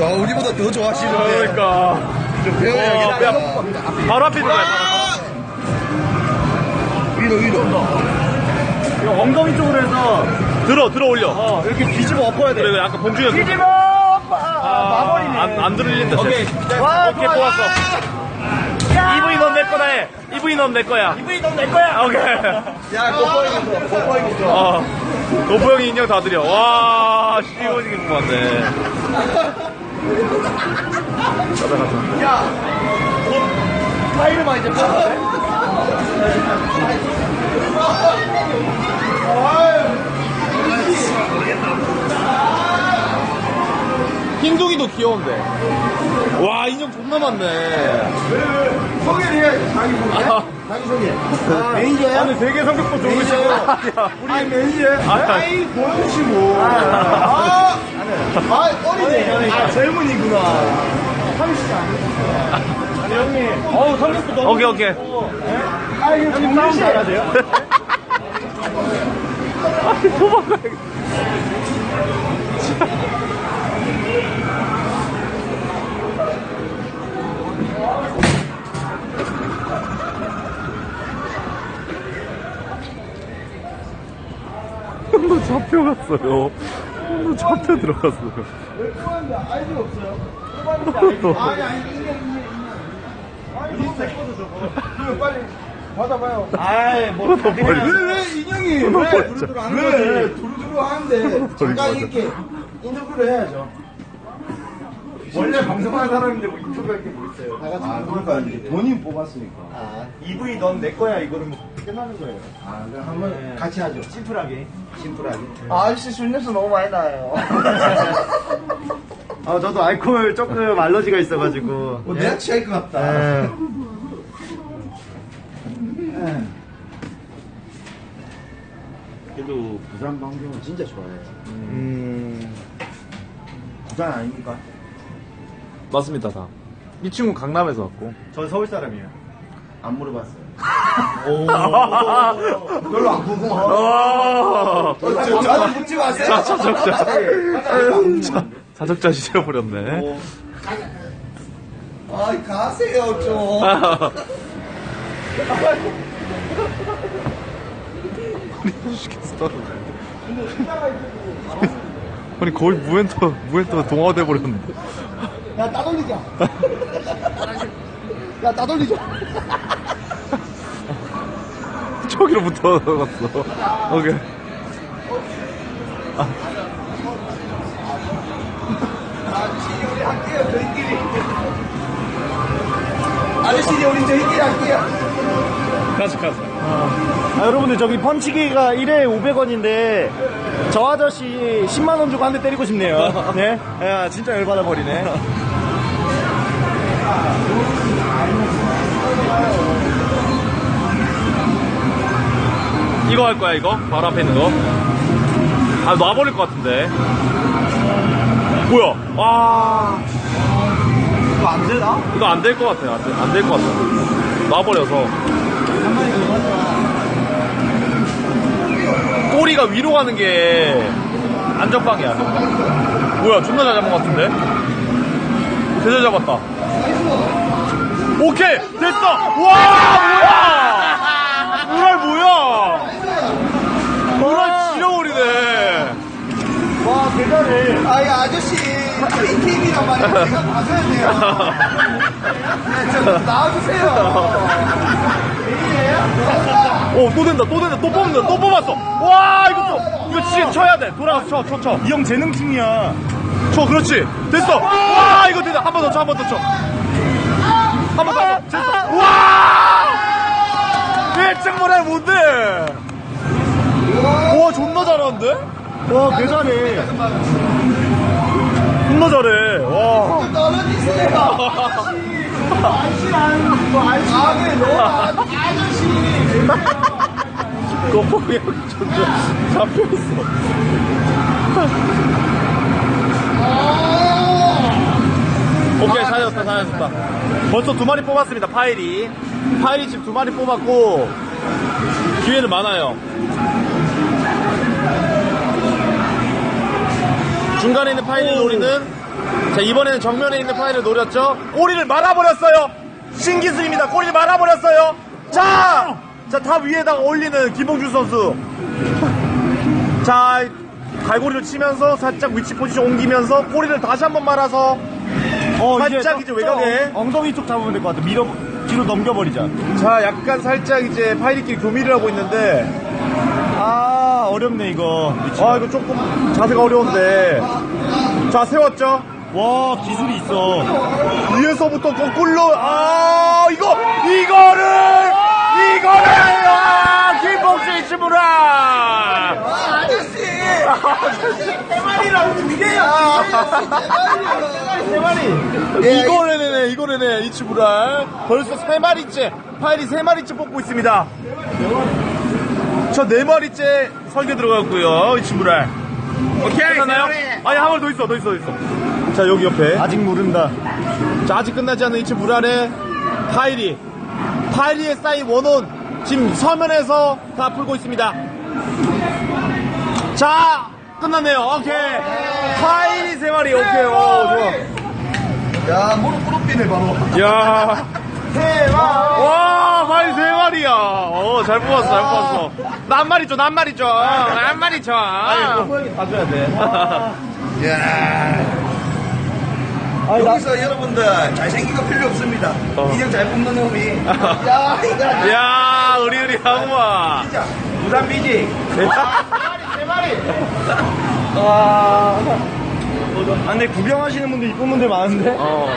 야, 우리보다 더 좋아하시는데. 그러니까 좀 배워야 어, 겠다 바로 앞에 있는 거야 위로, 위로. 엉덩이 쪽으로 해서 들어 들어 올려 어 이렇게 뒤집어 엎어야 돼. 그래 아까 봉준이 형 뒤집어. 안, 안 들리는데 오케이. 쟤. 와, 오케이 좋아. 뽑았어 이브이 넌내 거다 해 이브이 넌내 거야 이브이 넌내 거야. 오케이 야, 뽀뽀이 줘. 뽀뽀이 줘. 어 노포 형이 인형 다 드려 와 시원하게 뽑았네 야, 파이르만 이제 뽑아 흰둥이도 귀여운데 와 인형 존나 많네 소개를 해야지, 자기 소개. 아. 자기 소개. 아, 매니저야? 아니 되게 성격도 좋으시고 우리 매니저야? 아니, 아이, 보여주시고. 아, 아, 어리네. 아, 젊은이구나. 30대 아니, 형님. 어우, 성격도 너무. 오케이, 오케이. 아, 이거 형님 싸움 잘하세요? [LAUGHS] 너 잡혀갔어요. 너 잡혀 들어갔어요. 뽑았는데 아이디 없어요? 아이디. 아니, 아니, 인형, 인형. 아니, 너무 예뻐서 저거. 빨리 받아봐요. 아이, 뭐. 너 빨리. 왜, 왜, 인형이 왜 두루두루 하는 거지? 왜 두루두루 하는데 잠깐. 이렇게 인터뷰를 해야죠. 원래 방송하는 사람인데 뭐 인터뷰할 게 뭐 있어요? 다 같이. 아, 그러니까 이제 본인 뽑았으니까. 아, EV 넌 내 거야 이거는 뭐 끝나는 거예요. 아, 그럼 한번 같이 하죠. 심플하게. 심플하게. 아저씨 술 냄새 너무 많이 나요. [LAUGHS] 아, 저도 알코올 조금 알러지가 있어가지고. 뭐 내가 취할 것 같다. 예. 그래도 부산 방송은 진짜 좋아해요. 음, 부산 아닙니까? 맞습니다, 다. 이 친구 강남에서 왔고. 전 서울 사람이에요. 안 물어봤어요. [LAUGHS] 별로 안 궁금하다. 아, 저는 묻지 마세요. 자, 자적자. 자, 자적자 지져버렸네. 아, 가세요 좀. 미치겠어. 아니, 거의 무엔터, 무엔터 동화돼 버렸는데. 야, 따돌리자. 야, 따돌리자. 저기로 붙어 갔어. 오케이. 아저씨, 우리 할게요, 저희끼리. 아저씨, 우리 저희끼리 할게요. 가스, 가스. 아, 여러분들 저기 펀치기가 1회 500원인데 저 아저씨 10만 원 주고 한 대 때리고 싶네요. [LAUGHS] 네? 야, 진짜 열받아 버리네. 이거 할 거야, 이거? 바로 앞에 있는 거? 아, 놔버릴 것 같은데. 뭐야? 와. 이거 안 되나? 이거 안 될 것 같아요. 안될 것 같아. 놔버려서. 꼬리가 위로 가는 게 안전방이야. 뭐야, 존나 잘 잡은 것 같은데? 제대로 잡았다. 오케이! 됐어! 와! 뭐야! 무랄 뭐야! 무랄 지려버리네! 와, 대단해. 아, 이 아저씨, KTV란 말이야. 제가 봐줘야 돼요. 네, 좀 나와주세요. 오, 또 된다, 또 된다, 또 뽑는다, 또 뽑았어! 와, 이거 또, 이거 지금 쳐야 돼. 돌아가서 쳐, 쳐, 쳐. 이 형 재능충이야. 쳐, 그렇지. 됐어. 와, 이거 된다. 한 번 더 쳐, 한 번 더 쳐. 한 번 더, 한 번. 됐어. 와! 일찍 뭐래, 뭔데? 와, 존나 잘하는데? 와, 대단해. 존나 잘해. 와. 떨어지세요. 아저씨랑, 뭐, 아저씨. 아, 그래, 너무 아저씨. 거북이 형 존나 잡혔어. 오케이, 살렸다, 살렸다. 벌써 두 마리 뽑았습니다, 파일이. 파일이 지금 두 마리 뽑았고, 기회는 많아요. 중간에 있는 파이리를 노리는, 자, 이번에는 정면에 있는 파이리를 노렸죠? 꼬리를 말아버렸어요! 신기술입니다, 꼬리를 말아버렸어요! 자! 자, 탑 위에다가 올리는 김봉준 선수. 자, 갈고리를 치면서 살짝 위치 포지션 옮기면서 꼬리를 다시 한번 말아서 어, 살짝 저- 이제 외곽에. 저 엉덩이 쪽 잡으면 될 것 같아. 밀어, 뒤로 넘겨버리자. 자, 약간 살짝 이제 파이리끼리 교미를 하고 있는데 아, 어렵네, 이거. 아, 이거 조금 자세가 어려운데. 자, 세웠죠? 와, 기술이 있어. 위에서부터 거꾸로, 아, 이거, 이거를, 이거를, 아, 김봉수 이치무라! 아저씨. 대만이랑 두 개야. 네 이거를 내네, 이거를 내네, 이치무라. 벌써 세 마리째, 파일이 세 마리째 뽑고 있습니다. 저 네 마리째 설계 들어갔고요, 이치무라. 오케이. 끝났나요? 아니, 한번더 있어, 더 있어, 더 있어. 자, 여기 옆에. 아직 모른다. 자, 아직 끝나지 않은 이츠 물 아래 파이리. 파이리에 쌓인 원혼. 지금 서면에서 다 풀고 있습니다. 자, 끝났네요. 오케이. 파이리 세 마리. 오케이. 오, 좋아. 야, 무릎 무릎 비네 바로. 야. 와, 파이리 세 마리야. 어, 잘 뽑았어, 잘 뽑았어. 나 한 마리 줘, 나 한 마리 줘. 나 한 마리 줘. 호영이 다 줘야 돼. 야. 아니, 나, 여기서 여러분들 잘생긴 거 필요 없습니다. 어. 인형 잘 뽑는 놈이. 야, 이거 야, 우리 우리 하구만. 진짜 부산 비지. 아, 근데 구경하시는 분들 이쁜 분들 많은데? 어.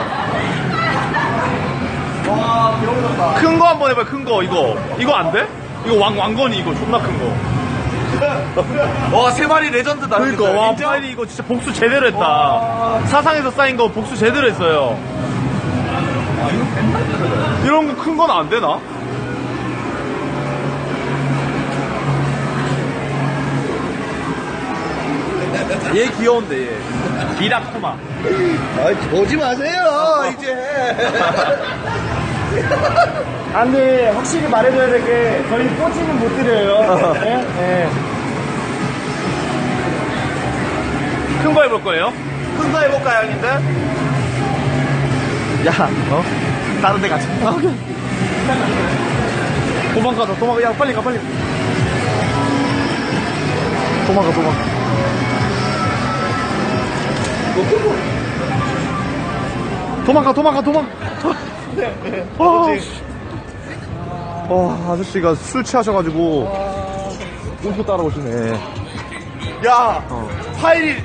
와, 배워졌다. 큰 거 한번 해봐, 큰 거, 이거. 이거 안 돼? 이거 왕, 왕건이 이거 존나 큰 거. 와, 세 마리 레전드다. 그러니까, 와, 파일이 이거 진짜 복수 제대로 했다. 사상에서 쌓인 거 복수 제대로 했어요. 이런 거 큰 건 안 되나? 얘 귀여운데, 얘. 비락토마. 아, 보지 마세요, 이제. [LAUGHS] 아, 근데 확실히 말해줘야 될 게, 저희 꼬치는 못 드려요. 예? 예. 큰거 해볼 거예요? 큰 거 해볼까요, 형님들? 야, 어? 다른 데 가자. 도망가자, 도망가. 야, 빨리 가, 빨리. 도망가, 도망가. 도망가, 도망가, 도망가. 아, 씨. 어, 아저씨가 술 취하셔가지고, 꽁고 따라오시네. 야, 어. 파이리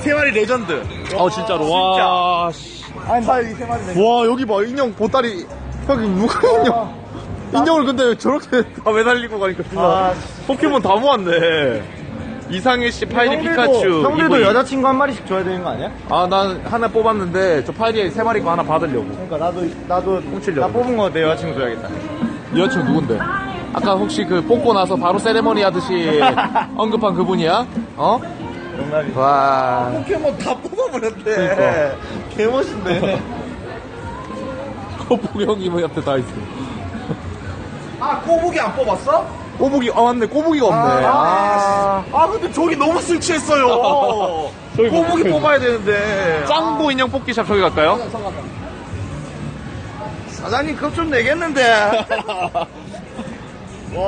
세 마리 레전드. 아, 진짜로. 와, 씨. 아니, 파이리 세 마리 레전드. 와, 여기 봐. 인형 보따리. 여기 누가 인형. 인형을 근데 저렇게 다 매달리고 가니까 진짜. 아, 포켓몬 다 모았네. 이상해씨, 파이리 피카츄. 형들도 이브이. 여자친구 한 마리씩 줘야 되는 거 아니야? 아, 난 하나 뽑았는데, 저 파이리에 세 마리 거 하나 받으려고. 그러니까 나도, 나도, 훔치려고. 나 뽑은 거 내 여자친구 줘야겠다. 여자친구 누군데? 아까 혹시 그 뽑고 나서 바로 세레머니 하듯이 [LAUGHS] 언급한 그분이야? 어? 정답이. 와. 포켓몬 다 뽑아버렸대. 그러니까. 개멋있네. 꼬부기 [LAUGHS] 형님 앞에 다 있어. 아, 꼬북이 안 뽑았어? 꼬북이, 아, 맞네. 꼬북이가 없네. 아. 아, 근데 저기 너무 술 취했어요. 저기 꼬북이 뭐- 뽑아야 되는데. 짱구 인형 뽑기샵 저기 갈까요? 사장님 컵좀 내겠는데. [LAUGHS] 와.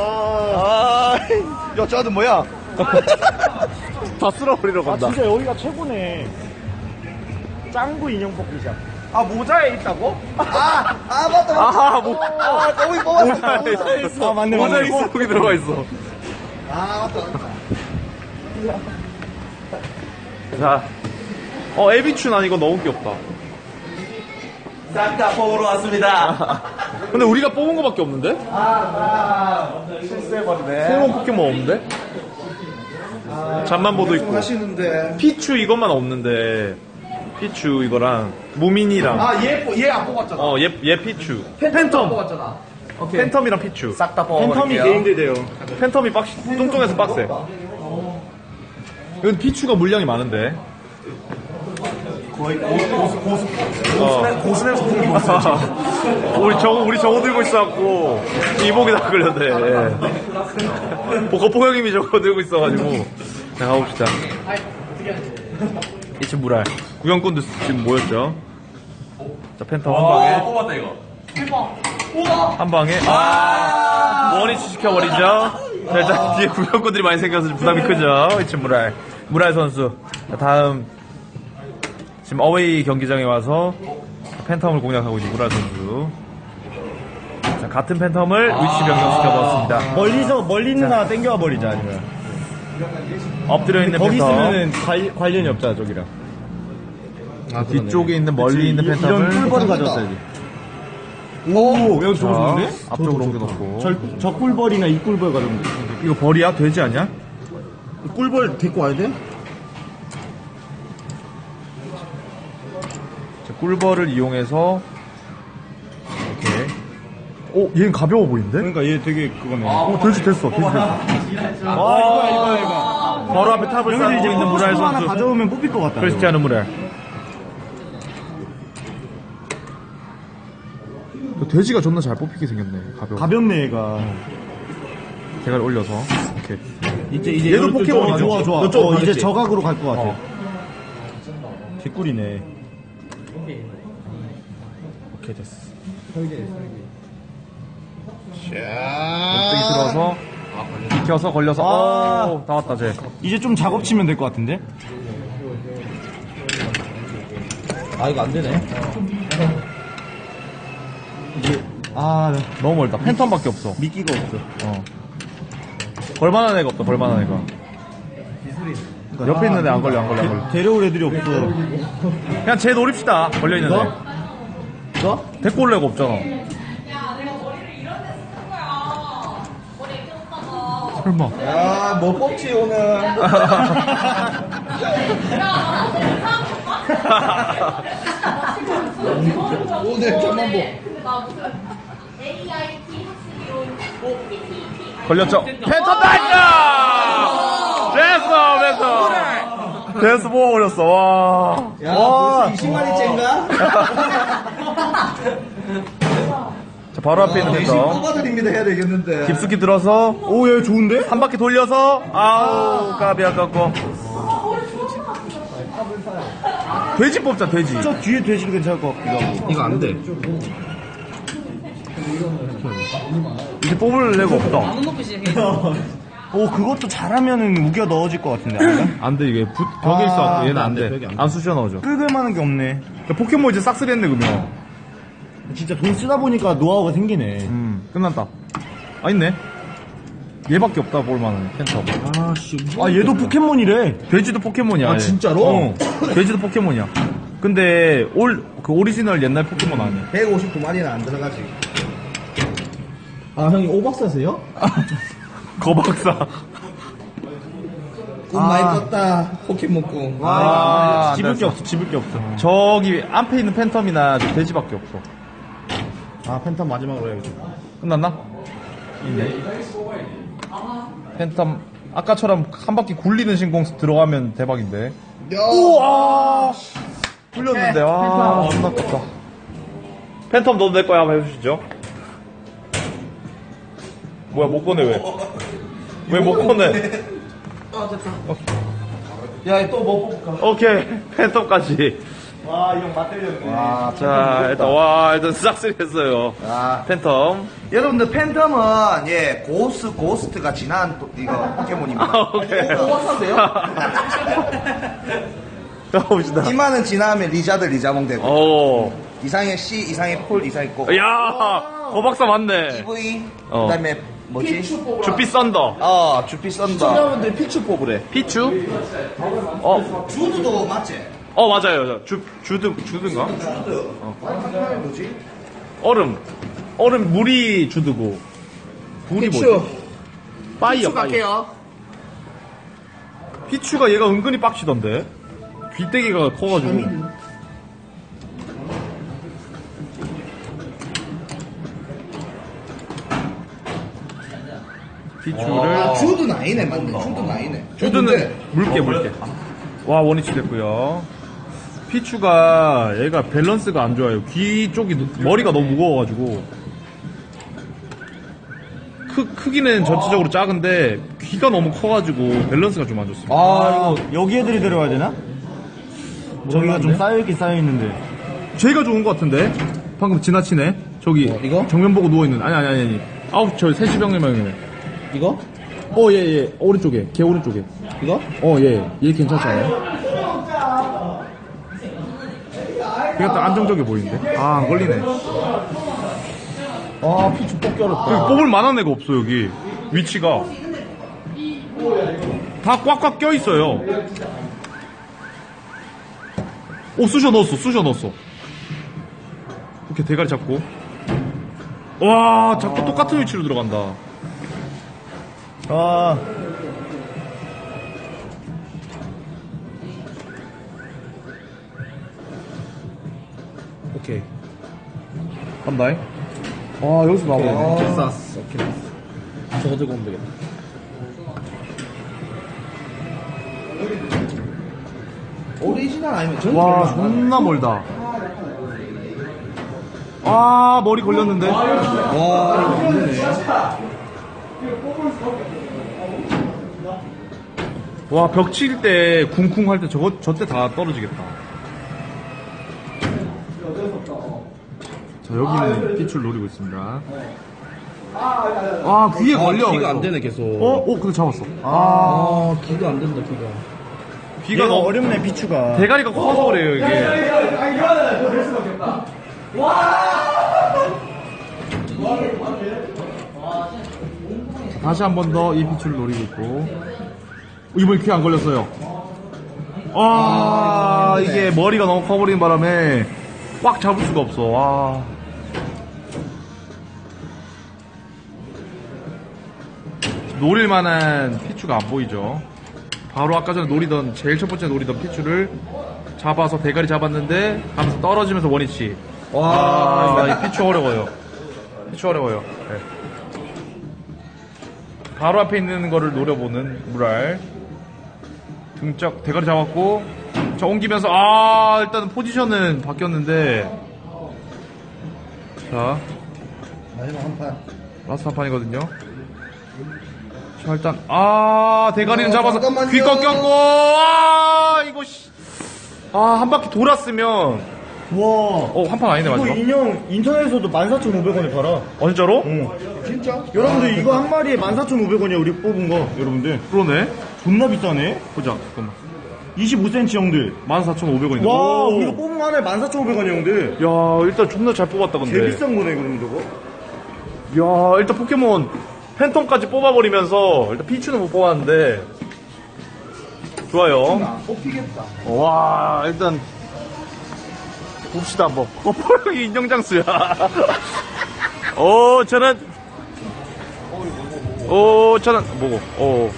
아, 야, 저 아들 뭐야? [LAUGHS] 다 쓸어버리러 아, 간다. 진짜 여기가 최고네. 짱구 인형 뽑기샵. 아, 모자에 있다고? 아, 아, 맞다, 맞다. 아, 뭐. 아, 꼬북이 뽑았어. 모자에 있어. 아, 맞네, 모자에 맞네. 꼬북이 들어가 있어. 아, 맞다, 맞다. 자. 어, 에비춘 아니고 너무 귀엽다. 싹다 뽑으러 왔습니다. [LAUGHS] 근데 우리가 뽑은 거밖에 없는데? 실수해버리네. 새로운 포켓몬 없는데? 잠만보도 있고. 하시는데. 피추 이것만 없는데. 피추 이거랑 무민이랑. 아, 얘, 얘안 뽑았잖아. 어, 얘, 얘 피추. 팬텀 뽑았잖아. 팬텀이랑 피추. 싹다 팬텀이 뽑아버릴게요. 개인들대요. 팬텀이 빡, 뚱뚱해서 빡세. 이건 피추가 물량이 많은데. 거의 고수, 고수, 고수, 어. 고수냄새 풍기고. 지금. 우리 저거, 우리 저거 들고 있어갖고, 이복이 다 걸렸네. 예. [LAUGHS] 보거포 형님이 저거 들고 있어가지고. 자, 가봅시다. 이치 무랄. 구경꾼도 지금 모였죠. 자, 팬텀 한 방에. 뽑았다, 이거. 한 방에. 아, 원위치 시켜버리죠. 자, 일단 뒤에 구경꾼들이 많이 생겨서 좀 부담이 크죠. 이치 무랄. 무랄 선수. 자, 다음. 지금 어웨이 경기장에 와서 팬텀을 공략하고 있는 무랄 선수. 자, 같은 팬텀을 위치 변경시켜봤습니다. 멀리서, 멀리 있는 하나 땡겨와 버리자, 아니면. 엎드려 있는 거기 팬텀. 있으면은 관, 관련이 없잖아, 저기랑. 뒤쪽에 있는 멀리 있는 이- 이런 팬텀을 꿀벌을 가져왔어야지. 오, 여기 저거 자, 좋은데? 앞쪽으로 옮겨놓고. 저, 저 꿀벌이나 이 꿀벌 가져오면 돼. 이거 벌이야? 돼지 아니야? 꿀벌 데리고 와야 돼? 자, 꿀벌을 이용해서 이렇게 오, 얘는 가벼워 보이는데? 그러니까 얘 되게 그거네. 오, 돼지 됐어, 돼지 됐어. 아, 이거, 이거, 이거. 바로 앞에 탑을 있는 무랄 하나 선수. 가져오면 뽑힐 것 같다. 크리스티아노 무랄. 돼지가 존나 잘 뽑히게 생겼네, 가벼워. 가볍네 얘가. 대가리 올려서. 오케이. 이제 이제 얘도 포켓몬이죠. 좋아 좋아. 이쪽 어, 이제? 저각으로 갈 것 같아. 어. 개꿀이네. 오케이, 됐어. 자. 깍두기 들어서, 익혀서 걸려서, 아. 오, 다 왔다, 쟤. 이제 좀 작업 치면 될 것 같은데? 아 이거 안 되네. 이게 아 너무 멀다. 팬텀밖에 없어. 미끼가 없어. 어. 벌만한 애가 없다, 벌만한 애가. 옆에 있는 애 안 걸려, 안 걸려, 안 걸려. 데려올 애들이 없어. 그냥 쟤 노립시다, 걸려 있는 애. 너? 데리고 올 애가 없잖아. 설마. 야, 뭐 뽑지, 오늘. 오늘 잠만보. 걸렸죠? 팬텀 nice! 됐어, 됐어. 됐어, 뭐가 걸렸어, 와. 야, 와. 벌써 20마리째인가? 자, 바로 앞에 있는 대신 팬텀. 뽑아드립니다 해야 되겠는데. 깊숙이 들어서, 오, 얘 좋은데? 한 바퀴 돌려서, 아우, 까비 아깝고. 돼지 뽑자, 돼지. 저 뒤에 돼지도 괜찮을 것 같기도 하고. 이거 안 돼. 이제 뽑을 애가 없다. [LAUGHS] 오, 그것도 잘하면은 우겨 넣어질 것 같은데. 아닌가? 안 돼, 이게 붓, 벽에 아, 있어. 얘는 안안 돼, 안 돼. 안 쑤셔 넣어줘. 긁을 만한 게 없네. 포켓몬 이제 싹쓸이 했네, 그러면. 진짜 돈 쓰다 보니까 노하우가 생기네. 음, 끝났다. 아, 있네. 얘밖에 없다, 볼만한 팬텀. 아, 씨. 아, 얘도 포켓몬이래. 돼지도 포켓몬이야. 아, 얘. 진짜로? 어. 돼지도 포켓몬이야. 근데, 올, 그 오리지널 옛날 포켓몬 아니야. 159마리는 안 들어가지. 아, 형이 오박사세요? [LAUGHS] 거박사. 꿈 많이 꿨다. 포켓몬 꿈. 아, 집을 게 없어. 없어, 집을 게 없어. 저기, 앞에 있는 팬텀이나 돼지밖에 없어. 아, 팬텀 마지막으로 해야겠다. 끝났나? 있네. 팬텀, 아까처럼 한 바퀴 굴리는 신공 들어가면 대박인데. 우와! 굴렸는데, 와, 존나 아깝다. 팬텀 너도 내 거야 한번 해주시죠. 뭐야, 못 꺼내, 왜? 왜 못 꺼내? 야, 또 뭐 뽑을까? 오케이, [LAUGHS] 팬텀까지. 와, 이 형 맞들렸네. 와, 자, 일단, 와, 일단 싹쓸이 했어요. 아, 팬텀. 여러분들 팬텀은 예 고스 고스트가 지난 또 이거 포켓몬입니다. [LAUGHS] 아, 오케이. 뽑았어요? 가봅시다. 이만은 지나면 리자드 리자몽 되고 오. 이상의 C 이상의 폴 이상의 고 야, 거박사 맞네. EV 어. 그 다음에 뭐지? 주피 썬더. 어 주피 썬더 시청자분들 피추 뽑으래. 피추? 어, 주드도 맞지? 어 맞아요. 주 주드 주드인가? 주드 뭐지? 얼음. 얼음 물이 주드고. 불이 뭐지? 빠이야 피추. 갈게요. 피추가 얘가 은근히 빡치던데. 귀때기가 커가지고. 피츄를 아, 주드 나이네 맞네. 주드 나이네. 주드는 물게 물게. 와 원위치 됐고요. 피츄가 얘가 밸런스가 안 좋아요. 귀 쪽이 머리가 너무 무거워가지고 크 크기는 전체적으로 작은데 귀가 너무 커가지고 밸런스가 좀 안 좋습니다. 아, 이거 여기 애들이 데려와야 되나? 저기가 좀 쌓여있긴 쌓여있는데. 제가 좋은 것 같은데 방금 지나치네. 저기 이거? 정면 보고 누워 있는 아니 아니 아니 아니. 아우 저 세시 병이면 이거? 어예 예. 오른쪽에 걔 오른쪽에. 이거? 어얘얘 괜찮지 않아요? 걔가 딱 안정적이 보이는데. 아 안 걸리네. 아, 피추 뽑기 어렵다. 뽑을 만한 애가 없어 여기 위치가 다 꽉꽉 껴 있어요. 오 쑤셔 넣었어 쑤셔 넣었어. 이렇게 대가리 잡고 와 자꾸 똑같은 위치로 들어간다. 아, 간다. 와, 여기서 나와. 텍사스. 오케이. 저거 들고 오면 되겠다. 오리지널 아니면 와, 존나 멀다. 아, 머리 걸렸는데. 와. 와, 벽 칠 때, 쿵쿵 할 때 저거, 저때 다 떨어지겠다. 자, 여기는 빛을 노리고 있습니다. 아, 귀에 걸려. 귀가 안 되네, 계속. 어? 어, 근데 잡았어. 아, 귀가 안 된다, 귀가. 귀가 너무 어렵네, 비추가. 대가리가 커서 그래요, 이게. 자, 다시 한 번 더이 피추를 노리고 있고. 이번에 귀 안 걸렸어요. 아, 이게 머리가 너무 커버리는 바람에 꽉 잡을 수가 없어. 와. 노릴 만한 피추가 안 보이죠. 바로 아까 전에 노리던 제일 첫 번째 노리던 피추를 잡아서 대가리 잡았는데 하면서 떨어지면서 원위치. 와, 이 피추 어려워요. 피추 어려워요. 네. 바로 앞에 있는 거를 노려보는 무랄. 등짝 대가리 잡았고 자 옮기면서 아 일단 포지션은 바뀌었는데 자 마지막 한 판. 라스트 한 판이거든요. 자, 일단, 아, 대가리는 어, 잡아서 잠깐만요. 귀 꺾였고, 아, 이거, 씨. 아, 한 바퀴 돌았으면, 와. 어, 한판 아니네, 이거 마지막. 인형 인터넷에서도 14,500원에 팔아. 어, 진짜로? 응. 진짜? 여러분들 이거 한 마리에 14,500원이야 우리 뽑은 거. 여러분들 그러네. 존나 비싸네. 보자, 잠깐만. 25cm 형들. 14,500원인데. 와, 우리가 뽑은 거 하나에 14,500원이 형들. 야, 일단 존나 잘 뽑았다, 근데. 제일 비싼 거네 그럼 저거. 야, 일단 포켓몬 팬텀까지 뽑아버리면서, 일단 피추는 못 뽑았는데, 좋아요. 뽑히겠다. 와, 일단, 봅시다, 뭐. 어, 포력이 인정장수야. [LAUGHS] 어, 저는, 어, 저는, 뭐고, 어.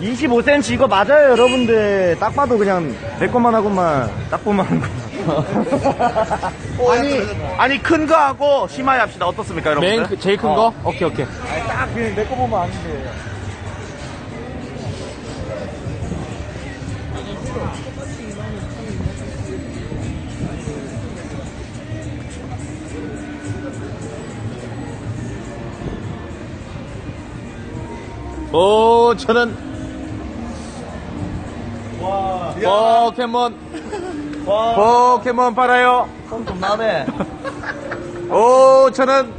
25cm 이거 맞아요 여러분들. 딱 봐도 그냥 내 것만 하고만 딱 보면 하는 거. [LAUGHS] 아니, 아니, 큰 거 하고 심하게 합시다. 어떻습니까, 여러분들? 맨, 제일 큰 거? 오케이, 오케이. 딱 그냥 내 거 보면 아는데. 오, 저는, 포켓몬, 와, 포켓몬 팔아요. 손좀 나네. 오, 저는,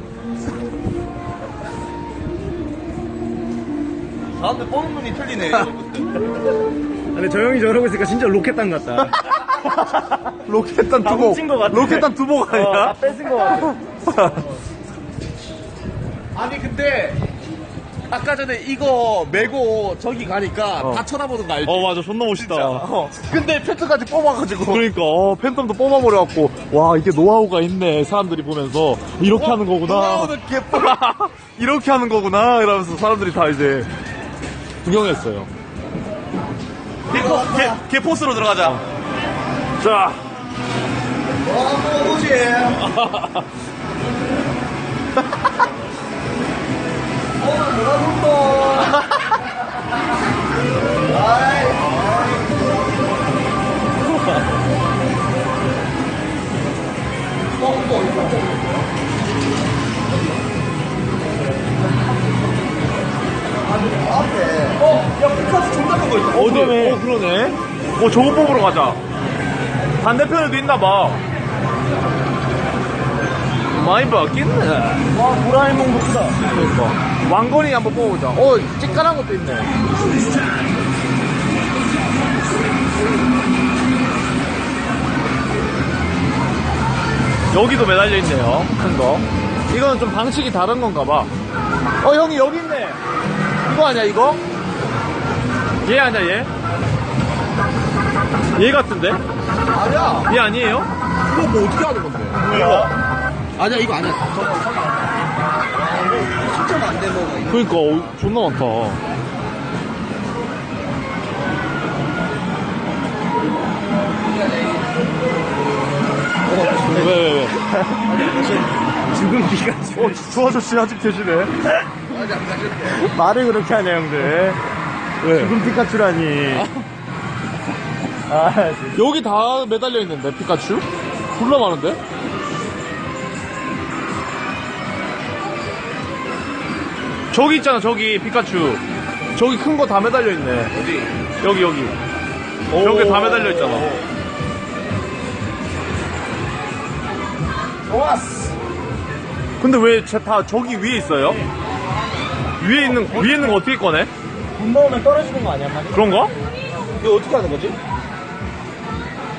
사람들 뽑는 눈이 틀리네. [LAUGHS] 근데 저 형이 저러고 있으니까 진짜 로켓단 같다. [LAUGHS] 로켓단 다 두복. 훔친 것 같아. 로켓단 두복 어, 아니야? 다 뺏은 거 같아. [LAUGHS] 아니, 근데, 아까 전에 이거 메고 저기 가니까 어. 다 쳐다보는 거 알지? 어, 맞아. 존나 멋있다. 근데 팬트까지 뽑아가지고. 그러니까 어, 팬텀도 뽑아버려갖고 와 이게 노하우가 있네 사람들이 보면서 이렇게 하는 거구나 노하우는 개뿔. [LAUGHS] 이렇게 하는 거구나 이러면서 사람들이 다 이제 구경했어요 개포, 개, 개포스로 들어가자 자 와, 뭐지? [LAUGHS] 어, 어디? 어 그러네. 어 저거 뽑으러 가자. 반대편에도 있나봐 많이 바뀌네 와, 도라에몽도 크다. 그러니까 왕건이 한번 뽑아보자 어 찌까란 것도 있네 여기도 매달려 있네요 큰 거 이거는 좀 방식이 다른 건가 봐 어 형이 여기 있네 이거 아니야 이거? 얘 아니야 얘? 얘 같은데? 아니야. 얘 아니에요? 이거 뭐 어떻게 하는 건데? 뭐야? 아니야, 이거 아니야. 저거, 저거. 진짜 안돼 먹어. 이거. 그러니까 어, 존나 많다 왜, 왜, 왜? 죽은 피카츄. 어, 주 아저씨 아직 계시네. 말을 그렇게 하냐, 형들. 왜? 죽은 피카츄라니. 아, 여기 다 매달려 있는데, 피카츄? 졸라 많은데? 저기 있잖아, 저기, 피카츄. 저기 큰 거 다 매달려 있네. 어디? 여기, 여기. 여기 다 매달려 있잖아. 좋았어. 근데 왜 다 저기 위에 있어요? 위에 있는, 위에 있는 거 어떻게 꺼내? 돈 넣으면 떨어지는 거 아니야, 말이? 그런가? 이거 어떻게 하는 거지?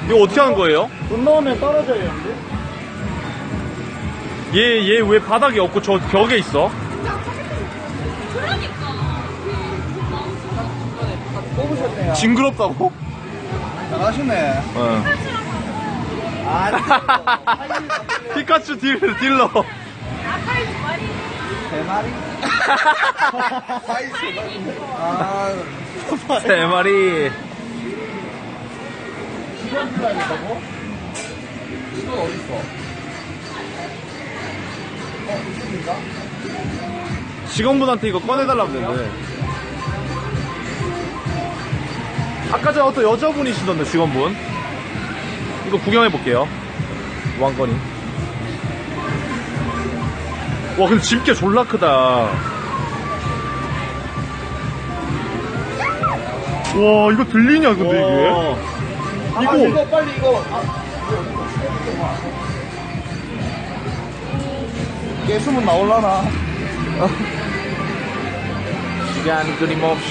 이거 어떻게 하는 거예요? 돈 넣으면 떨어져요, 형들. 얘, 얘 왜 바닥에 없고 저 벽에 있어? 그러니까. 뽑으셨네요. 징그럽다고? 잘하시네. 어. 아, 피카츄 딜, 딜러. 세 마리? 아, [LAUGHS] 세 마리. 직원 필요하겠다고? 직원 어딨어? 직원분한테 이거 꺼내달라고 했는데. 아까 전에 어떤 여자분이시던데, 직원분. 이거 구경해볼게요. 왕건이. 와, 근데 집게 졸라 크다. 와, 이거 들리냐, 근데 이게? 아, 이거- 이거 빨리 이거. 아, 깨수면 나올라나? 시간 끊임없이.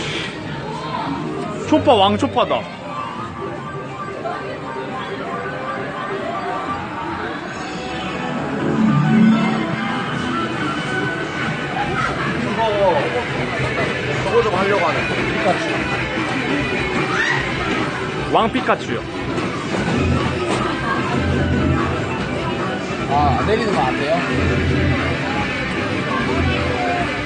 초파, 왕초파다. 저거 좀 하려고 하는 거. 피카츄. 왕 피카츄요. 아, 내리는 거 안 돼요?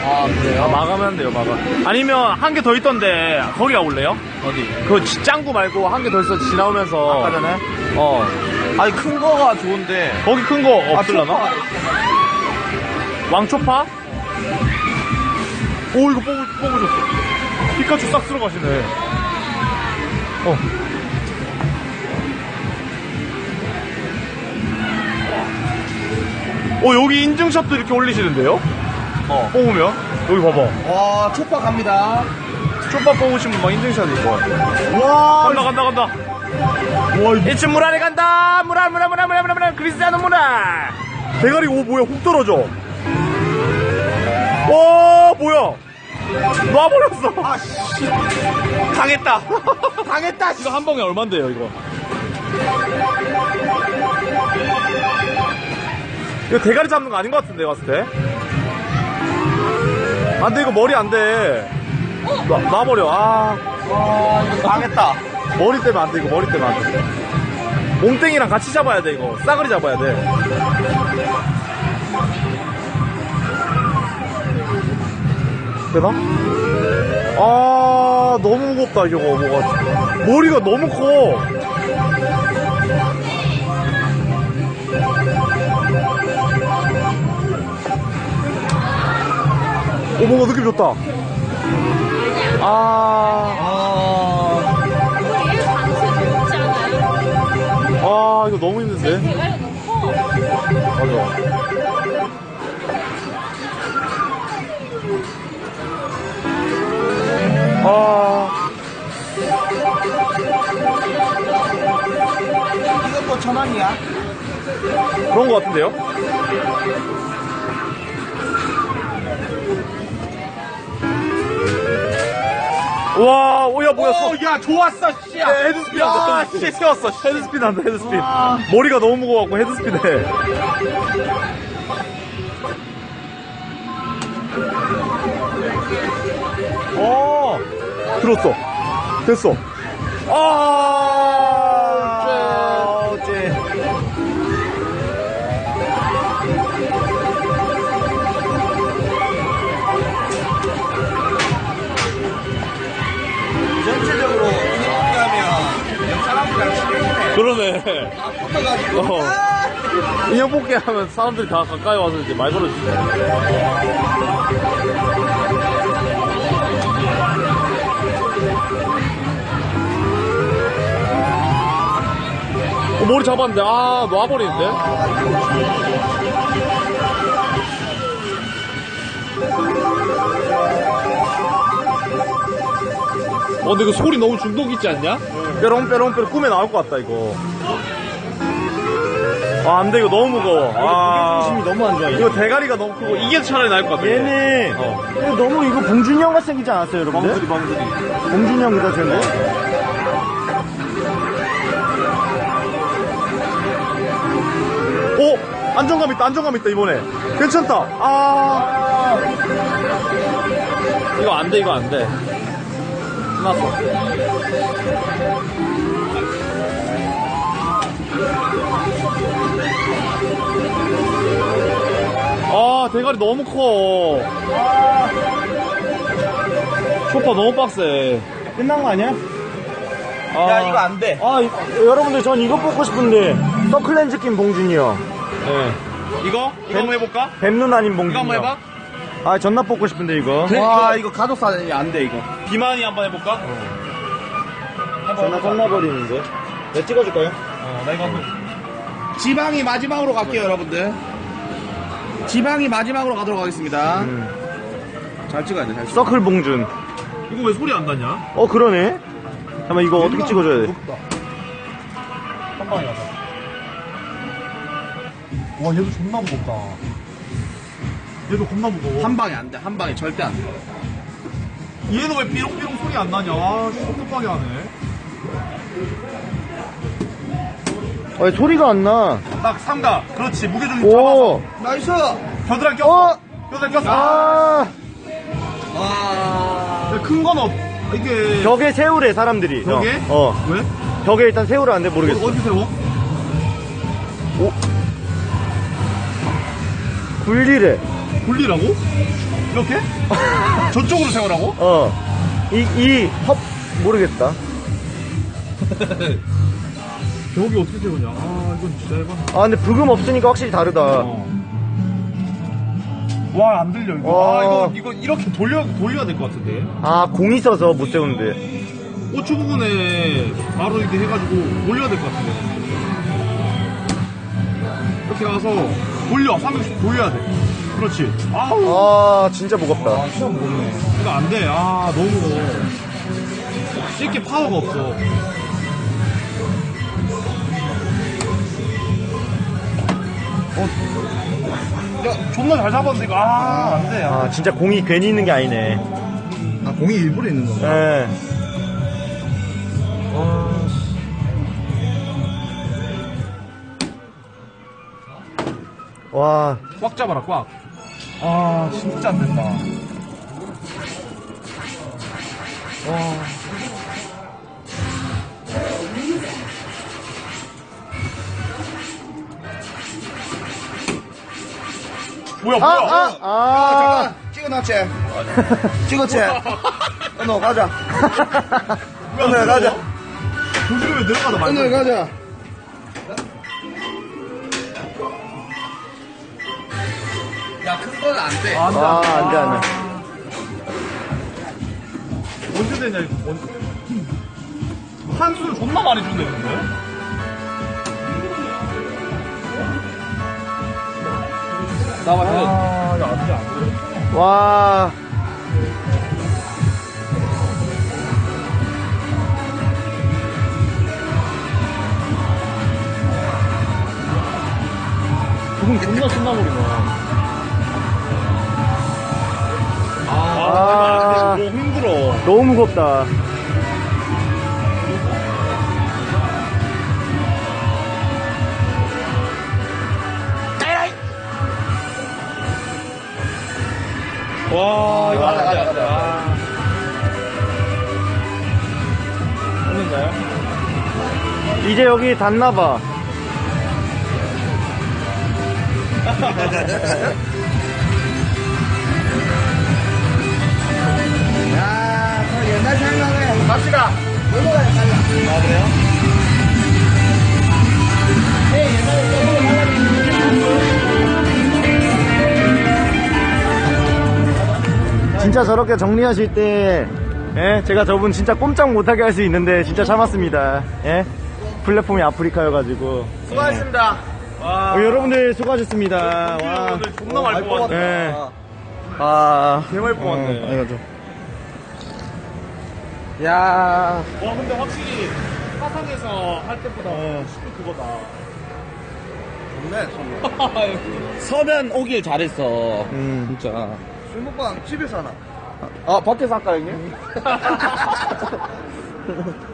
아, 그래요? 아, 마감하면 돼요, 마감. 아니면 한 개 더 있던데, 거기 가볼래요? 어디? 그 지- 짱구 말고 한 개 더 있어 지나오면서. 아까 전에? 어. 아니, 큰 거가 좋은데. 거기 큰 거 없을라나? 초파가 왕초파? 오, 이거 뽑으, 뽑으셨어. 피카츄 싹 들어가시네. 어. 어, 여기 인증샷도 이렇게 올리시는데요? 어. 뽑으면? 여기 봐봐. 와, 초파 갑니다. 초밥 뽑으시면 막 인증샷 있고. 와, 간다, 간다, 간다. 와, 이츠 무랄에 간다! 무랄, 무랄, 무랄, 무랄, 무랄, 무랄, 크리스티아노 무랄! 대가리, 오, 뭐야, 훅 떨어져. 와, 뭐야. 놔버렸어. 아, 씨. 당했다. [LAUGHS] 당했다, 이거 한 방에 얼만데요, 이거? 이거 대가리 잡는 거 아닌 것 같은데, 봤을 때. 안 돼, 이거 머리 안 돼. 놔, 놔버려, 아. 와, 이거 당했다. 머리 때문에 안 돼, 이거 머리 때문에 안 돼. 몽땡이랑 같이 잡아야 돼, 이거. 싸그리 잡아야 돼. 되나? 아, 너무 무겁다, 이거, 뭐가. 머리가 너무 커. 오, 뭔가 느낌 좋다. 아. 아, 이거 너무 힘든데. 맞아 아 이것도 천 원이야? 그런 거 같은데요 와, 오야 뭐야? 서, 야, 좋았어, 씨. 야, 헤드스핀 한다. 야, 씨, 세웠어. 헤드스핀 한다. 헤드스핀. 와. 머리가 너무 무거워갖고 헤드스핀 해. 어, 들었어. 됐어. 아, 그러네. 어. 아, 인형 뽑기 하면 사람들이 다 가까이 와서 이제 말 걸어주죠. 어, 머리 잡았는데, 아, 놔버리는데? 어, 근데 그 소리 너무 중독 있지 않냐? 뾰롱뾰롱뾰롱 꿈에 나올 것 같다, 이거. 아, 안 돼, 이거 너무 무거워. 아. 중심이 너무 안 좋아. 이거 대가리가 너무 크고, 이게 차라리 나을 것 같아. 얘네 어. 이거 너무 이거 봉준이 형 같이 생기지 않았어요, 여러분들? 멍들이. 봉준이 형이다, 쟤네. 오! 안정감 있다, 안정감 있다, 이번에. 괜찮다. 아. 이거 안 돼, 이거 안 돼. 끝났어. 아, 대가리 너무 커. 쇼파 너무 빡세. 끝난 거 아니야? 아, 야, 이거 안 돼. 아, 이- 여러분들 전 이거 뽑고 싶은데. 서클렌즈 낀 봉준이 형. 네. 이거? 이거 한번 해볼까? 뱀눈 아닌 봉준이 이거 한번 형. 해봐. 아, 전나 뽑고 싶은데, 이거. 와, 이거 가족 사진이 안 돼, 이거. 비만이 한번 해볼까? 전나 끝나버리는데. 내가 찍어줄까요? 어, 나 이거 한번. 지방이 마지막으로 갈게요, 여러분들. 지방이 마지막으로 가도록 하겠습니다. 음. 잘 찍어야 돼, 잘 찍어. 서클 봉준. 이거 왜 소리 안 나냐? 어, 그러네. 잠깐만, 이거 어떻게 찍어줘야 돼? 한 방에 가자. 와, 얘도 존나 무겁다. 얘도 겁나 무거워. 한 방에 안 돼, 한 방에 절대 안 돼. 얘는 왜 삐롱삐롱 소리 안 나냐? 아, 똑똑하게 하네. 아, 소리가 안 나. 딱 삼가. 그렇지. 무게중심 잡아서. 오! nice! 겨드랑이 꼈어. 어! 겨드랑이 꼈어. 아! 와. 큰 건 없. 이게. 벽에 세우래, 사람들이. 형. 벽에? 어. 왜? 벽에 일단 세우라는데 모르겠어. 어, 어디 세워? 굴리래. 굴리라고? 이렇게? [LAUGHS] 저쪽으로 세우라고? 어. 이, 이, 헙, 모르겠다. [LAUGHS] 벽이 어떻게 세우냐? 아, 이건 진짜 해봐. 아, 근데 브금 없으니까 확실히 다르다. 어. 와, 안 들려, 이거. 어. 아, 이거, 이거 이렇게 돌려, 돌려야 될 것 같은데. 아, 공 있어서 못 세우는데. 고추 부분에 바로 이렇게 해가지고 올려야 될 것 같은데. 이렇게 가서 돌려, 360 돌려야 돼. 그렇지. 아우. 아, 진짜 무겁다. 진짜 무겁네. 이거 안 돼. 아, 너무 무거워. 씻기 파워가 없어. 어. 야, 존나 잘 잡았는데, 이거. 아, 안 돼. 아, 진짜 공이 괜히 있는 게 아니네. 아, 공이 일부러 있는 건가? 예. 와, 꽉 잡아라, 꽉. 아, 진짜 안 된다. 뭐야, 아, 뭐야. 아, 아. 찍어놨지? [LAUGHS] 찍었지? 가자. 왜 오늘 가자. 왜 내려가다 말고. 오늘 가자. 야, 큰 건 안 돼. 안 돼, 아, 돼. 안 돼, 안 돼. 언제 되냐, 이거. 언... 한수를 존나 많이 준대, 근데. 나와, 형. 아, 이거 안 돼, 안 돼. 와. 조금 존나 신나버리네. 아, 아. 너무 힘들어. 너무 무겁다. 와, 이거 안 돼, 안 돼. 아. 했는가요? 이제 여기 닿나봐. [LAUGHS] 갑시다. 놀고 가요, 달라. 아, 그래요? 네, 옛날에 저거 달라. 진짜 저렇게 정리하실 때, 예, 제가 저분 진짜 꼼짝 못하게 할 수 있는데, 진짜 참았습니다. 예? 플랫폼이 아프리카여가지고. 수고하셨습니다. 예. 와. 어, 여러분들 수고하셨습니다. 와. 존나 많이 예. 아. 뽑았네. 아. 개말 뽑았네. 아, 이거 야 와 근데 확실히 화상에서 할 때보다 훨씬 그거다. 좋네. [LAUGHS] 서면 오길 잘했어. 음. 진짜. 술 먹방 집에서 하나. 아, 밖에서 할까, 형님? [LAUGHS]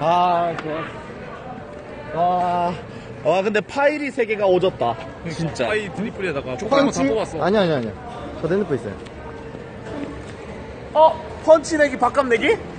아, 좋아. 와, 와, 근데 파일이 세 개가 오졌다. 진짜. 파이 드리플에다가 포켓몬 다 뽑았어. 아니야, 아니야, 아니 야. 저 핸드폰 있어요. 어? 펀치 내기, 밥값 내기?